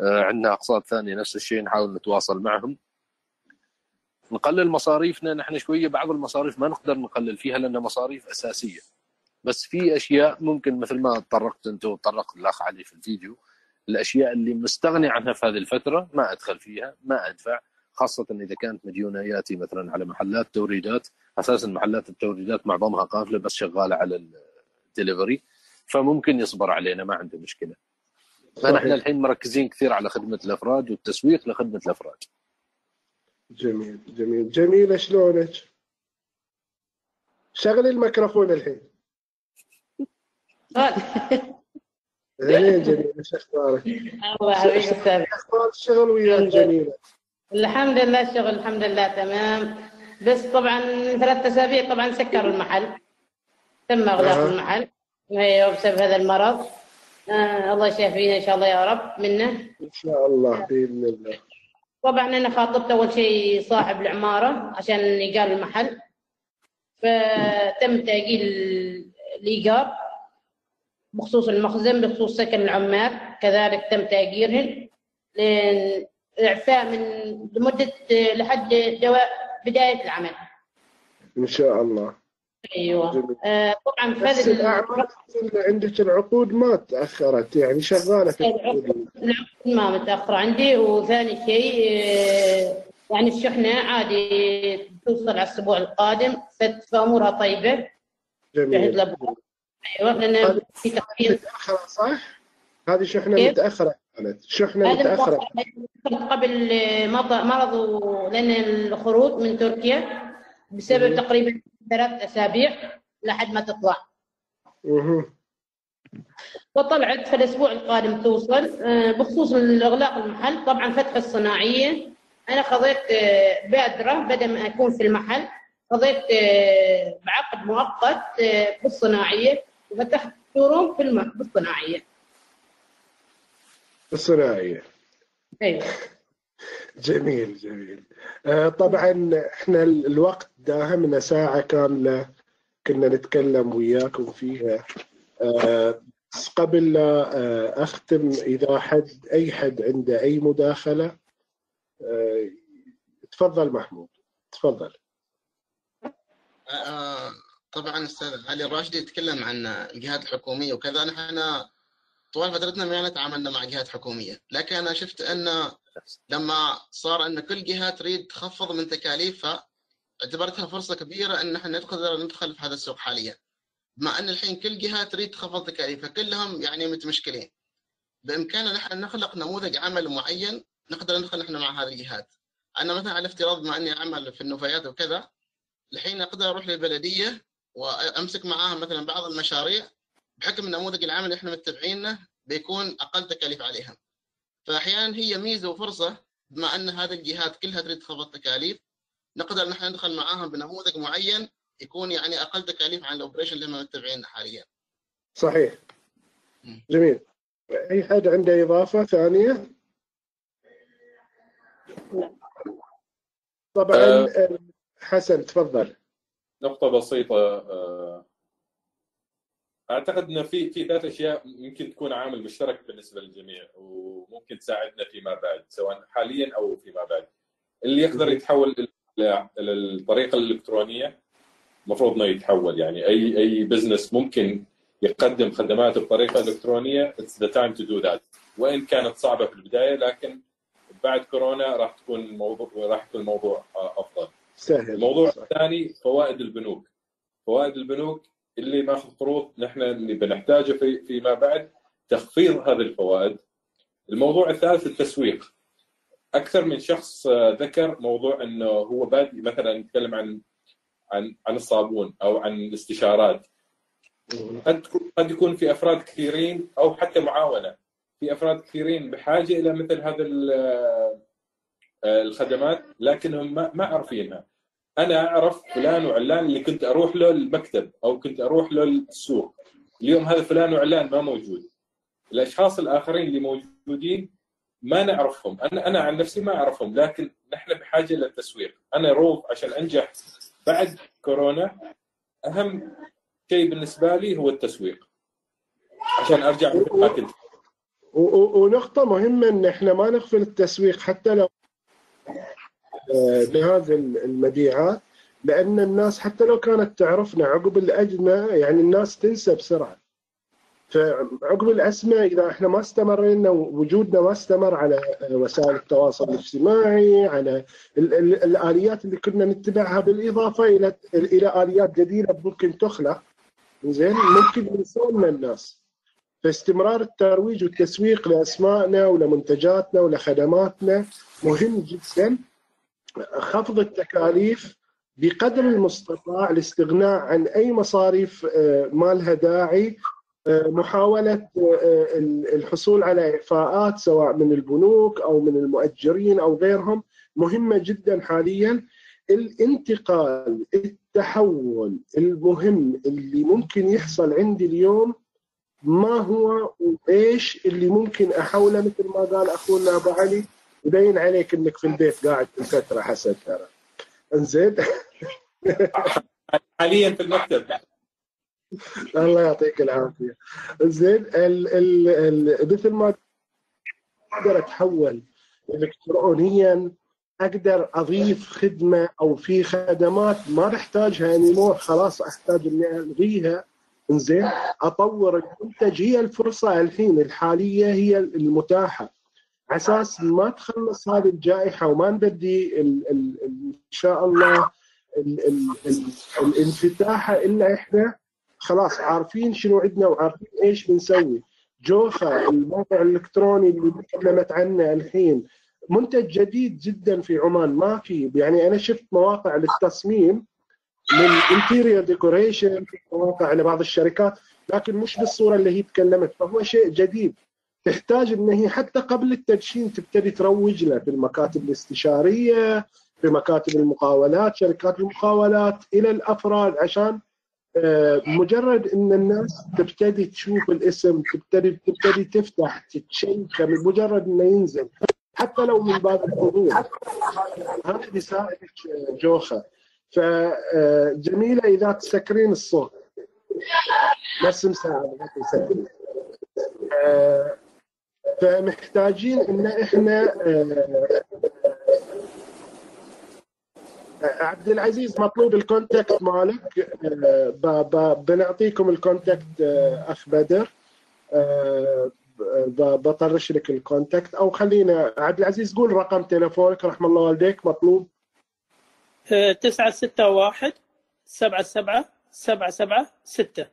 آه، عندنا أقساط ثانية نفس الشيء نحاول نتواصل معهم. نقلل مصاريفنا نحن شوية بعض المصاريف ما نقدر نقلل فيها لأنها مصاريف أساسية. بس في أشياء ممكن مثل ما تطرقت أنت وتطرق الأخ علي في الفيديو الأشياء اللي مستغني عنها في هذه الفترة ما أدخل فيها ما أدفع خاصة إذا كانت مديونياتي مثلا على محلات توريدات أساسا محلات التوريدات معظمها قافلة بس شغالة على الدليفري فممكن يصبر علينا ما عنده مشكلة فنحن صحيح. الحين مركزين كثير على خدمة الأفراد والتسويق لخدمة الأفراد جميل جميل جميلة شلونك؟ شغلي الميكروفون الحين زين جميلة شو أخبارك؟ الله أستاذ أخبار الشغل وياك جميلة. الحمد لله الشغل الحمد لله تمام. بس طبعا من ثلاث أسابيع طبعا سكروا المحل. تم إغلاق. المحل. أيوه بسبب هذا المرض. آه الله يشافينا إن شاء الله يا رب منه. إن شاء الله بإذن الله. طبعا أنا خاطبت أول شيء صاحب العمارة عشان ايجار المحل. فتم تأجيل الإيجار. بخصوص المخزن بخصوص سكن العمال. كذلك تم تاجيرهن لأن اعفاء من لمدة لحد دواء بداية العمل. إن شاء الله. أيوه. آه طبعا بس الاعمال اللي عندك العقود ما تأخرت يعني شغالة في العقود ما متاخر عندي. وثاني شيء آه، يعني الشحنة عادي توصل على الأسبوع القادم. فأمورها طيبة. جميل. أيوه لأن في تخفيض متأخرة صح؟ هذه شحنة؟ متأخرة كانت شحنة متأخرة قبل مرض لأن الخروج من تركيا بسبب. تقريبا ثلاث أسابيع لحد ما تطلع مهم. وطلعت في الأسبوع القادم توصل آه، بخصوص اغلاق المحل طبعا فتح الصناعية أنا قضيت آه، بأدرة بدل ما أكون في المحل قضيت آه، بعقد مؤقت بالصناعيه وفتحت شوروم في الم- بالصناعيه الصناعية. أيوه. جميل جميل. آه، طبعا إحنا الوقت داهمنا ساعة كاملة كنا نتكلم وياكم فيها. آه، بس قبل لا آه، أختم إذا حد أي حد عنده أي مداخلة آه، تفضل محمود. تفضل. آه، طبعا أستاذ علي الراشدي يتكلم عن الجهات الحكوميه وكذا. نحن طوال فترتنا ما تعاملنا مع جهات حكومية لكن أنا شفت أن لما صار أن كل جهه تريد تخفض من تكاليفها اعتبرتها فرصة كبيرة أن نحن نقدر ندخل في هذا السوق حاليا. بما أن الحين كل جهة تريد تخفض تكاليفها كلهم يعني متمشكلين. بإمكاننا نحن نخلق نموذج عمل معين نقدر ندخل نحن مع هذه الجهات. أنا مثلا على افتراض بما أني اعمل في النفايات وكذا الحين أقدر أروح للبلدية وأمسك معاها مثلا بعض المشاريع بحكم النموذج العمل اللي إحنا متبعينه بيكون أقل تكاليف عليها. فاحيانا هي ميزة وفرصة بما أن هذه الجهات كلها تريد تخفض تكاليف نقدر نحن ندخل معاهم بنموذج معين يكون يعني أقل تكاليف عن الأوبريشن اللي هم متبعينه حاليا. صحيح. جميل. أي حد عنده إضافة ثانية؟ طبعا آه، حسن تفضل. نقطة بسيطة آه، أعتقد ان في في ثلاث أشياء يمكن تكون عامل مشترك بالنسبة للجميع وممكن تساعدنا فيما بعد سواء حاليا أو فيما بعد. اللي يقدر يتحول الطريقة الإلكترونية المفروض إنه يتحول يعني أي أي business ممكن يقدم خدماته بطريقة إلكترونية it's the time to do that وإن كانت صعبة في البداية لكن بعد كورونا راح تكون الموضوع راح يكون الموضوع أفضل. سهل الموضوع الثاني فوائد البنوك. فوائد البنوك اللي ماخذ قروض نحن اللي بنحتاجه في فيما بعد تخفيض هذه الفوائد. الموضوع الثالث التسويق. أكثر من شخص آه، ذكر موضوع إنه هو بادئ مثلا يتكلم عن عن عن الصابون أو عن الاستشارات. قد يكون في أفراد كثيرين أو حتى معاونة في أفراد كثيرين بحاجة إلى مثل هذا آه، الخدمات لكنهم ما عارفينها. أنا أعرف فلان وعلان اللي كنت أروح له المكتب أو كنت أروح له السوق. اليوم هذا فلان وعلان ما موجود. الأشخاص الآخرين اللي موجودين ما نعرفهم، أنا أنا عن نفسي ما أعرفهم لكن نحن بحاجة إلى التسويق، أنا روف عشان أنجح بعد كورونا أهم شيء بالنسبة لي هو التسويق. عشان أرجع ما كنت ونقطة مهمة إن إحنا ما نغفل التسويق حتى لو آه، بهذه المبيعات لأن الناس حتى لو كانت تعرفنا عقب الأجنة يعني الناس تنسى بسرعة. فعقب الأزمة إذا إحنا ما استمرينا وجودنا ما استمر على وسائل التواصل الاجتماعي على ال- ال- الآليات اللي كنا نتبعها بالإضافة إلى إلى آليات جديدة ممكن تخلق زين ممكن ينسونا الناس. فاستمرار الترويج والتسويق لأسمائنا ولمنتجاتنا ولخدماتنا مهم جدا. خفض التكاليف بقدر المستطاع الاستغناء عن أي مصاريف آه، ما لها داعي آه، محاولة آه، الحصول على إعفاءات سواء من البنوك أو من المؤجرين أو غيرهم مهمة جدا حاليا. الانتقال التحول المهم اللي ممكن يحصل عندي اليوم ما هو وإيش اللي ممكن أحوله مثل ما قال أخونا أبو علي؟ يبين عليك إنك في البيت قاعد الفترة حسن ترى. إنزين؟ حاليا في المكتب. الله يعطيك العافية. زين ال ال ال مثل ما أقدر اتحول الكترونيا أقدر أضيف خدمة أو في خدمات ما بحتاجها انيمور خلاص أحتاج إني ألغيها. زين أطور المنتج هي الفرصة الحين الحالية هي المتاحة. على أساس ما تخلص هذه الجائحة وما نبدي ال ال إن شاء الله ال ال ال الانفتاحه إلا إحنا. خلاص عارفين شنو عندنا وعارفين إيش بنسوي. جوفا الموقع الإلكتروني اللي تكلمت عنه الحين منتج جديد جدا في عمان. ما في. يعني أنا شفت مواقع للتصميم من interior decoration مواقع لبعض الشركات لكن مش بالصورة اللي هي تكلمت. فهو شيء جديد. تحتاج إن هي حتى قبل التدشين تبتدي تروج له في المكاتب الاستشارية في مكاتب المقاولات شركات المقاولات إلى الأفراد عشان آه، مجرد إن الناس تبتدي تشوف الاسم تبتدي تبتدي تفتح تتشيك مجرد إنه ينزل. حتى لو من باب الفضول هذا بيساعدك جوخة. فجميله إذا تسكرين الصوت. تسكرين آه، فمحتاجين إن إحنا آه، عبد العزيز مطلوب ال contact مالك آه، بنعطيكم ال contact آه، أخ بدر آه، بطرش لك ال contact أو خلينا عبد العزيز قول رقم تليفونك رحم الله والديك مطلوب. آه، تسعة ستة واحد سبعة سبعة سبعة سبعة ستة.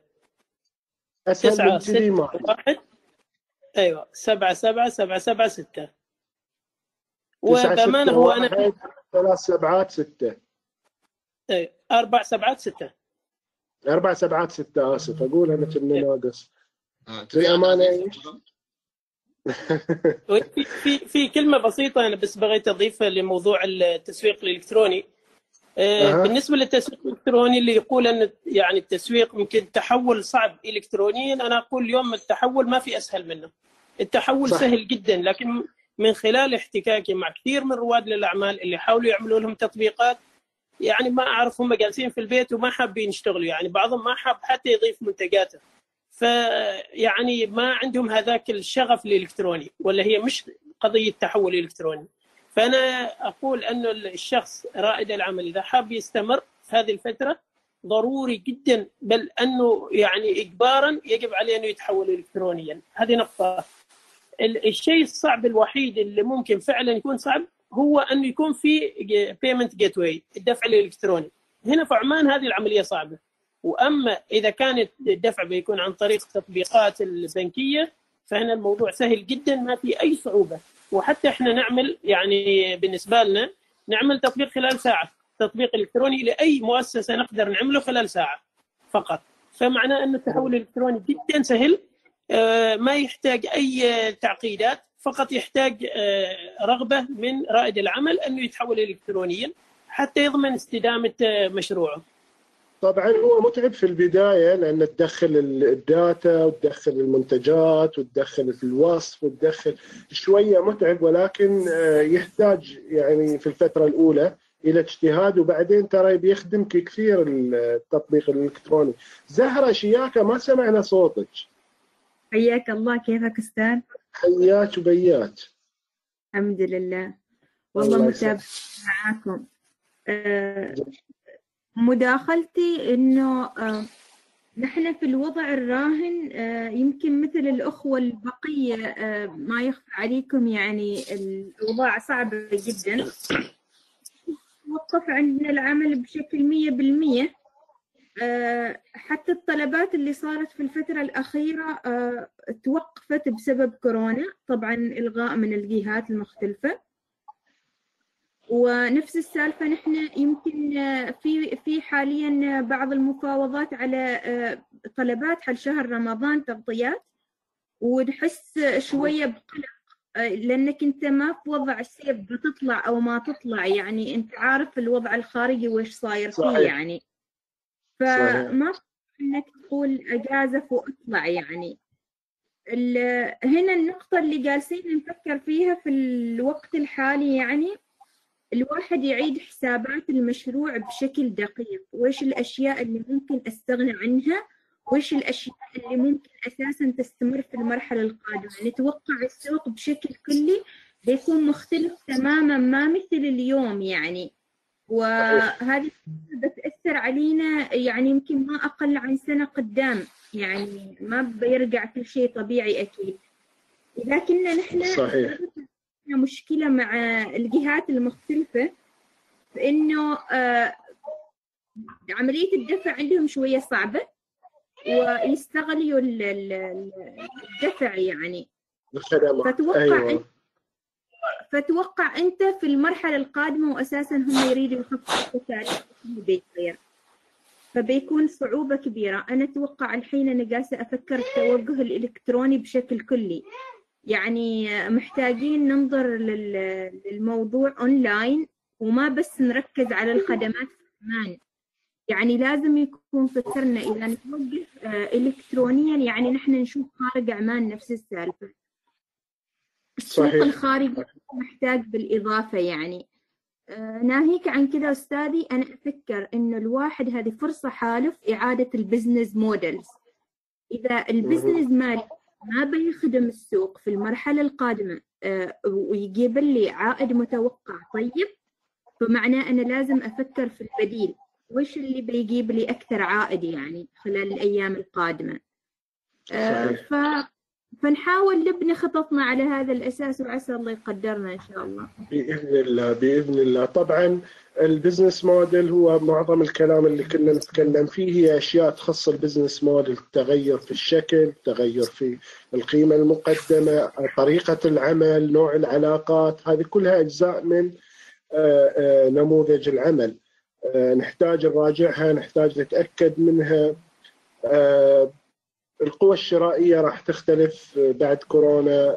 أسهل تسعة من كذي ستة واحد أيوة سبعة سبعة سبعة سبعة ستة. تسعة وبأمانة ستة هو واحد ثلاث سبعات ستة. أيوة أربع سبعات ستة. أربع سبعات ستة آسف. أقول أنا كنا ناقص. آه، إيش؟ تفضل. في في في كلمة بسيطة أنا بس بغيت أضيفها لموضوع التسويق الإلكتروني. آه، أها. بالنسبة للتسويق الإلكتروني اللي يقول أن يعني التسويق يمكن تحول صعب إلكترونيا أنا أقول اليوم التحول ما في أسهل منه التحول صح. سهل جدا لكن من خلال احتكاكي مع كثير من رواد الأعمال اللي حاولوا يعملوا لهم تطبيقات يعني ما أعرف هم جالسين في البيت وما حابين يشتغلوا يعني بعضهم ما حاب حتى يضيف منتجاته فيعني ما عندهم هذاك الشغف الإلكتروني ولا هي مش قضية تحول إلكتروني فأنا أقول انه الشخص رائد العمل إذا حاب يستمر في هذه الفترة ضروري جدا بل أنه يعني اجبارا يجب عليه انه يتحول الكترونيا. هذه نقطة. ال- الشيء الصعب الوحيد اللي ممكن فعلا يكون صعب هو انه يكون في payment gateway الدفع الإلكتروني. هنا في عمان هذه العملية صعبة. وأما إذا كانت الدفع بيكون عن طريق التطبيقات البنكية فهنا الموضوع سهل جدا ما في أي صعوبة. وحتى إحنا نعمل يعني بالنسبة لنا نعمل تطبيق خلال ساعة تطبيق إلكتروني لأي مؤسسة نقدر نعمله خلال ساعة فقط. فمعناه أن التحول الإلكتروني جدا سهل آه، ما يحتاج أي تعقيدات فقط يحتاج آه، رغبة من رائد العمل أنه يتحول الكترونيا حتى يضمن استدامة آه، مشروعه. طبعا هو متعب في البداية لأن تدخل الداتا وتدخل المنتجات وتدخل في الوصف وتدخل شوية متعب ولكن آه، يحتاج يعني في الفترة الأولى إلى اجتهاد وبعدين ترى بيخدمك كثير التطبيق الإلكتروني. زهرة شياكة ما سمعنا صوتك. حياك الله كيفك أستاذ؟ حياك وبياك. الحمد لله والله الله متابعة معاكم آه، مداخلتي إنه آه، نحن في الوضع الراهن آه، يمكن مثل الأخوة البقية آه، ما يخفى عليكم يعني الأوضاع صعبة جدا. وقف عندنا العمل بشكل مية بالمية. حتى الطلبات اللي صارت في الفترة الأخيرة توقفت بسبب كورونا. طبعا إلغاء من الجهات المختلفة. ونفس السالفة نحن يمكن آه، في في حاليا بعض المفاوضات على آه، طلبات حل شهر رمضان تغطيات ونحس شوية بقلق آه، لأنك أنت ما في وضع سيف بتطلع أو ما تطلع يعني أنت عارف الوضع الخارجي وإيش صاير فيه صحيح. يعني. فما إنك تقول أجازف وأطلع يعني ال- هنا النقطة اللي جالسين نفكر فيها في الوقت الحالي يعني الواحد يعيد حسابات المشروع بشكل دقيق. وإيش الأشياء اللي ممكن أستغنى عنها؟ وإيش الأشياء اللي ممكن أساسا تستمر في المرحلة القادمة؟ نتوقع السوق بشكل كلي بيكون مختلف تماما ما مثل اليوم يعني. وهذه بتأثر علينا يعني يمكن ما أقل عن سنة قدام يعني ما بيرجع كل شيء طبيعي أكيد. إذا كنا نحن صحيح. مشكلة مع الجهات المختلفة فإنه آه، عملية الدفع عندهم شوية صعبة ويستغلوا ال- ال- الدفع يعني. الخدمات فتوقع أيوه. أنت فتوقع أنت في المرحلة القادمة واساسا هم يريدوا يخففوا التكاليف بيصير. فبيكون صعوبة كبيرة. أنا أتوقع الحين أنا جالسة أفكر التوجه الإلكتروني بشكل كلي. يعني محتاجين ننظر لل- للموضوع اونلاين وما بس نركز على الخدمات كمان. يعني لازم يكون فكرنا إذا نتوجه آه، الكترونيا يعني نحن نشوف خارج عمان نفس السالفة. السوق. الخارجي محتاج بالإضافة يعني. آه، ناهيك عن كذا أستاذي أنا أفكر إنه الواحد هذه فرصة حاله في إعادة ال business models إذا ال business model مالي ما بيخدم السوق في المرحلة القادمة. آه، ويجيب لي عائد متوقع. طيب فمعناه أنا لازم أفكر في البديل. وش اللي بيجيب لي أكثر عائد يعني خلال الأيام القادمة؟ آه، صحيح. ف... فنحاول نبني خططنا على هذا الأساس وعسى الله يقدرنا إن شاء الله. بإذن الله بإذن الله. طبعا ال business model هو معظم الكلام اللي كنا نتكلم فيه هي أشياء تخص ال business model تغير في الشكل تغير في القيمة المقدمة طريقة العمل نوع العلاقات هذه كلها أجزاء من آه، آه، نموذج العمل. آه، نحتاج نراجعها نحتاج نتأكد منها. القوى الشرائية راح تختلف بعد كورونا.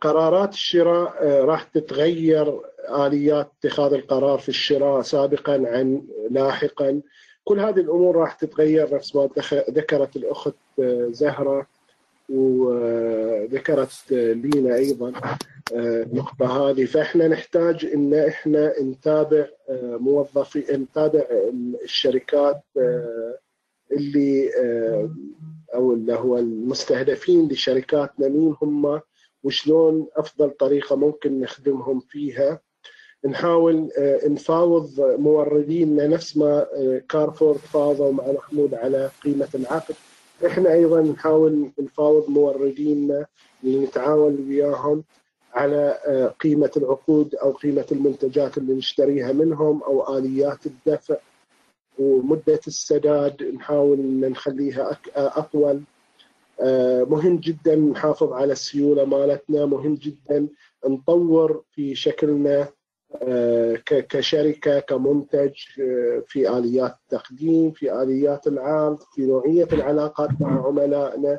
قرارات الشراء آه، راح تتغير آليات اتخاذ القرار في الشراء سابقا عن لاحقا. كل هذه الأمور راح تتغير نفس ما ذكرت الأخت آه، زهرة وذكرت آه، لينا أيضا آه، النقطة هذه. فإحنا نحتاج إن إحنا نتابع موظفي نتابع الشركات اللي أو اللي هو المستهدفين لشركاتنا مين هم؟ وشلون أفضل طريقة ممكن نخدمهم فيها. نحاول آه، نفاوض موردينا نفس ما آه، كارفور تفاوضوا مع محمود على قيمة العقد. إحنا أيضا نحاول نفاوض موردينا اللي نتعاون وياهم على آه، قيمة العقود أو قيمة المنتجات اللي نشتريها منهم أو آليات الدفع ومدة السداد. نحاول نخليها أطول. مهم جدا نحافظ على السيولة مالتنا مهم جدا نطور في شكلنا آه، ك- كشركة كمنتج آه، في آليات التقديم في آليات العرض في نوعية العلاقات مع عملائنا.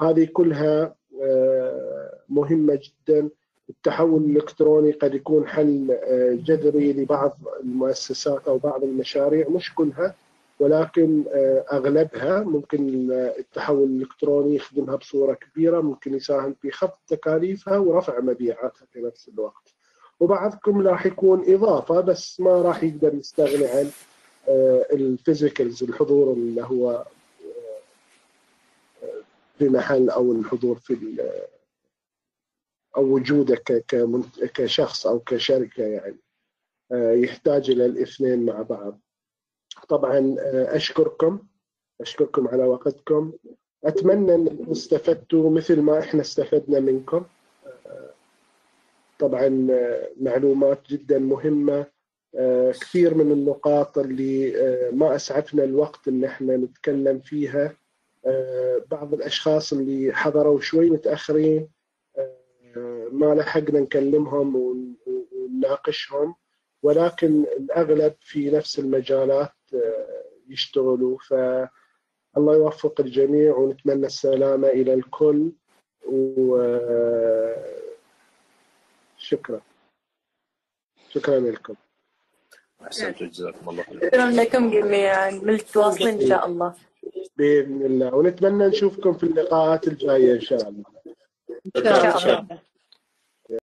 هذه كلها آه، مهمة جدا. التحول الإلكتروني قد يكون حل آه، جذري لبعض المؤسسات أو بعض المشاريع مش كلها. ولكن آه، أغلبها ممكن آه، التحول الإلكتروني يخدمها بصورة كبيرة ممكن يساهم في خفض تكاليفها ورفع مبيعاتها في نفس الوقت وبعضكم راح يكون إضافة بس ما راح يقدر يستغني عن آه، الفيزيكالز الحضور اللي هو في محل أو الحضور في أو وجوده ك- كمنت- كشخص أو كشركة يعني يحتاج إلى الاثنين مع بعض. طبعا آه، أشكركم أشكركم على وقتكم. أتمنى انكم استفدتوا مثل ما إحنا استفدنا منكم. آه، طبعا آه، معلومات جدا مهمة. آه، كثير من النقاط اللي ما أسعفنا الوقت إن إحنا نتكلم فيها. بعض الأشخاص اللي حضروا شوي متأخرين ما لحقنا نكلمهم ون- ونناقشهم. ولكن الأغلب في نفس المجالات يشتغلوا. فالله يوفق الجميع ونتمنى السلامة إلى الكل وشكرا شكرا. لكم. جزاكم الله خير شكرا لكم جميعا. متواصلين إن شاء الله. بإذن الله. ونتمنى نشوفكم في اللقاءات الجاية إن شاء الله. إن شاء الله.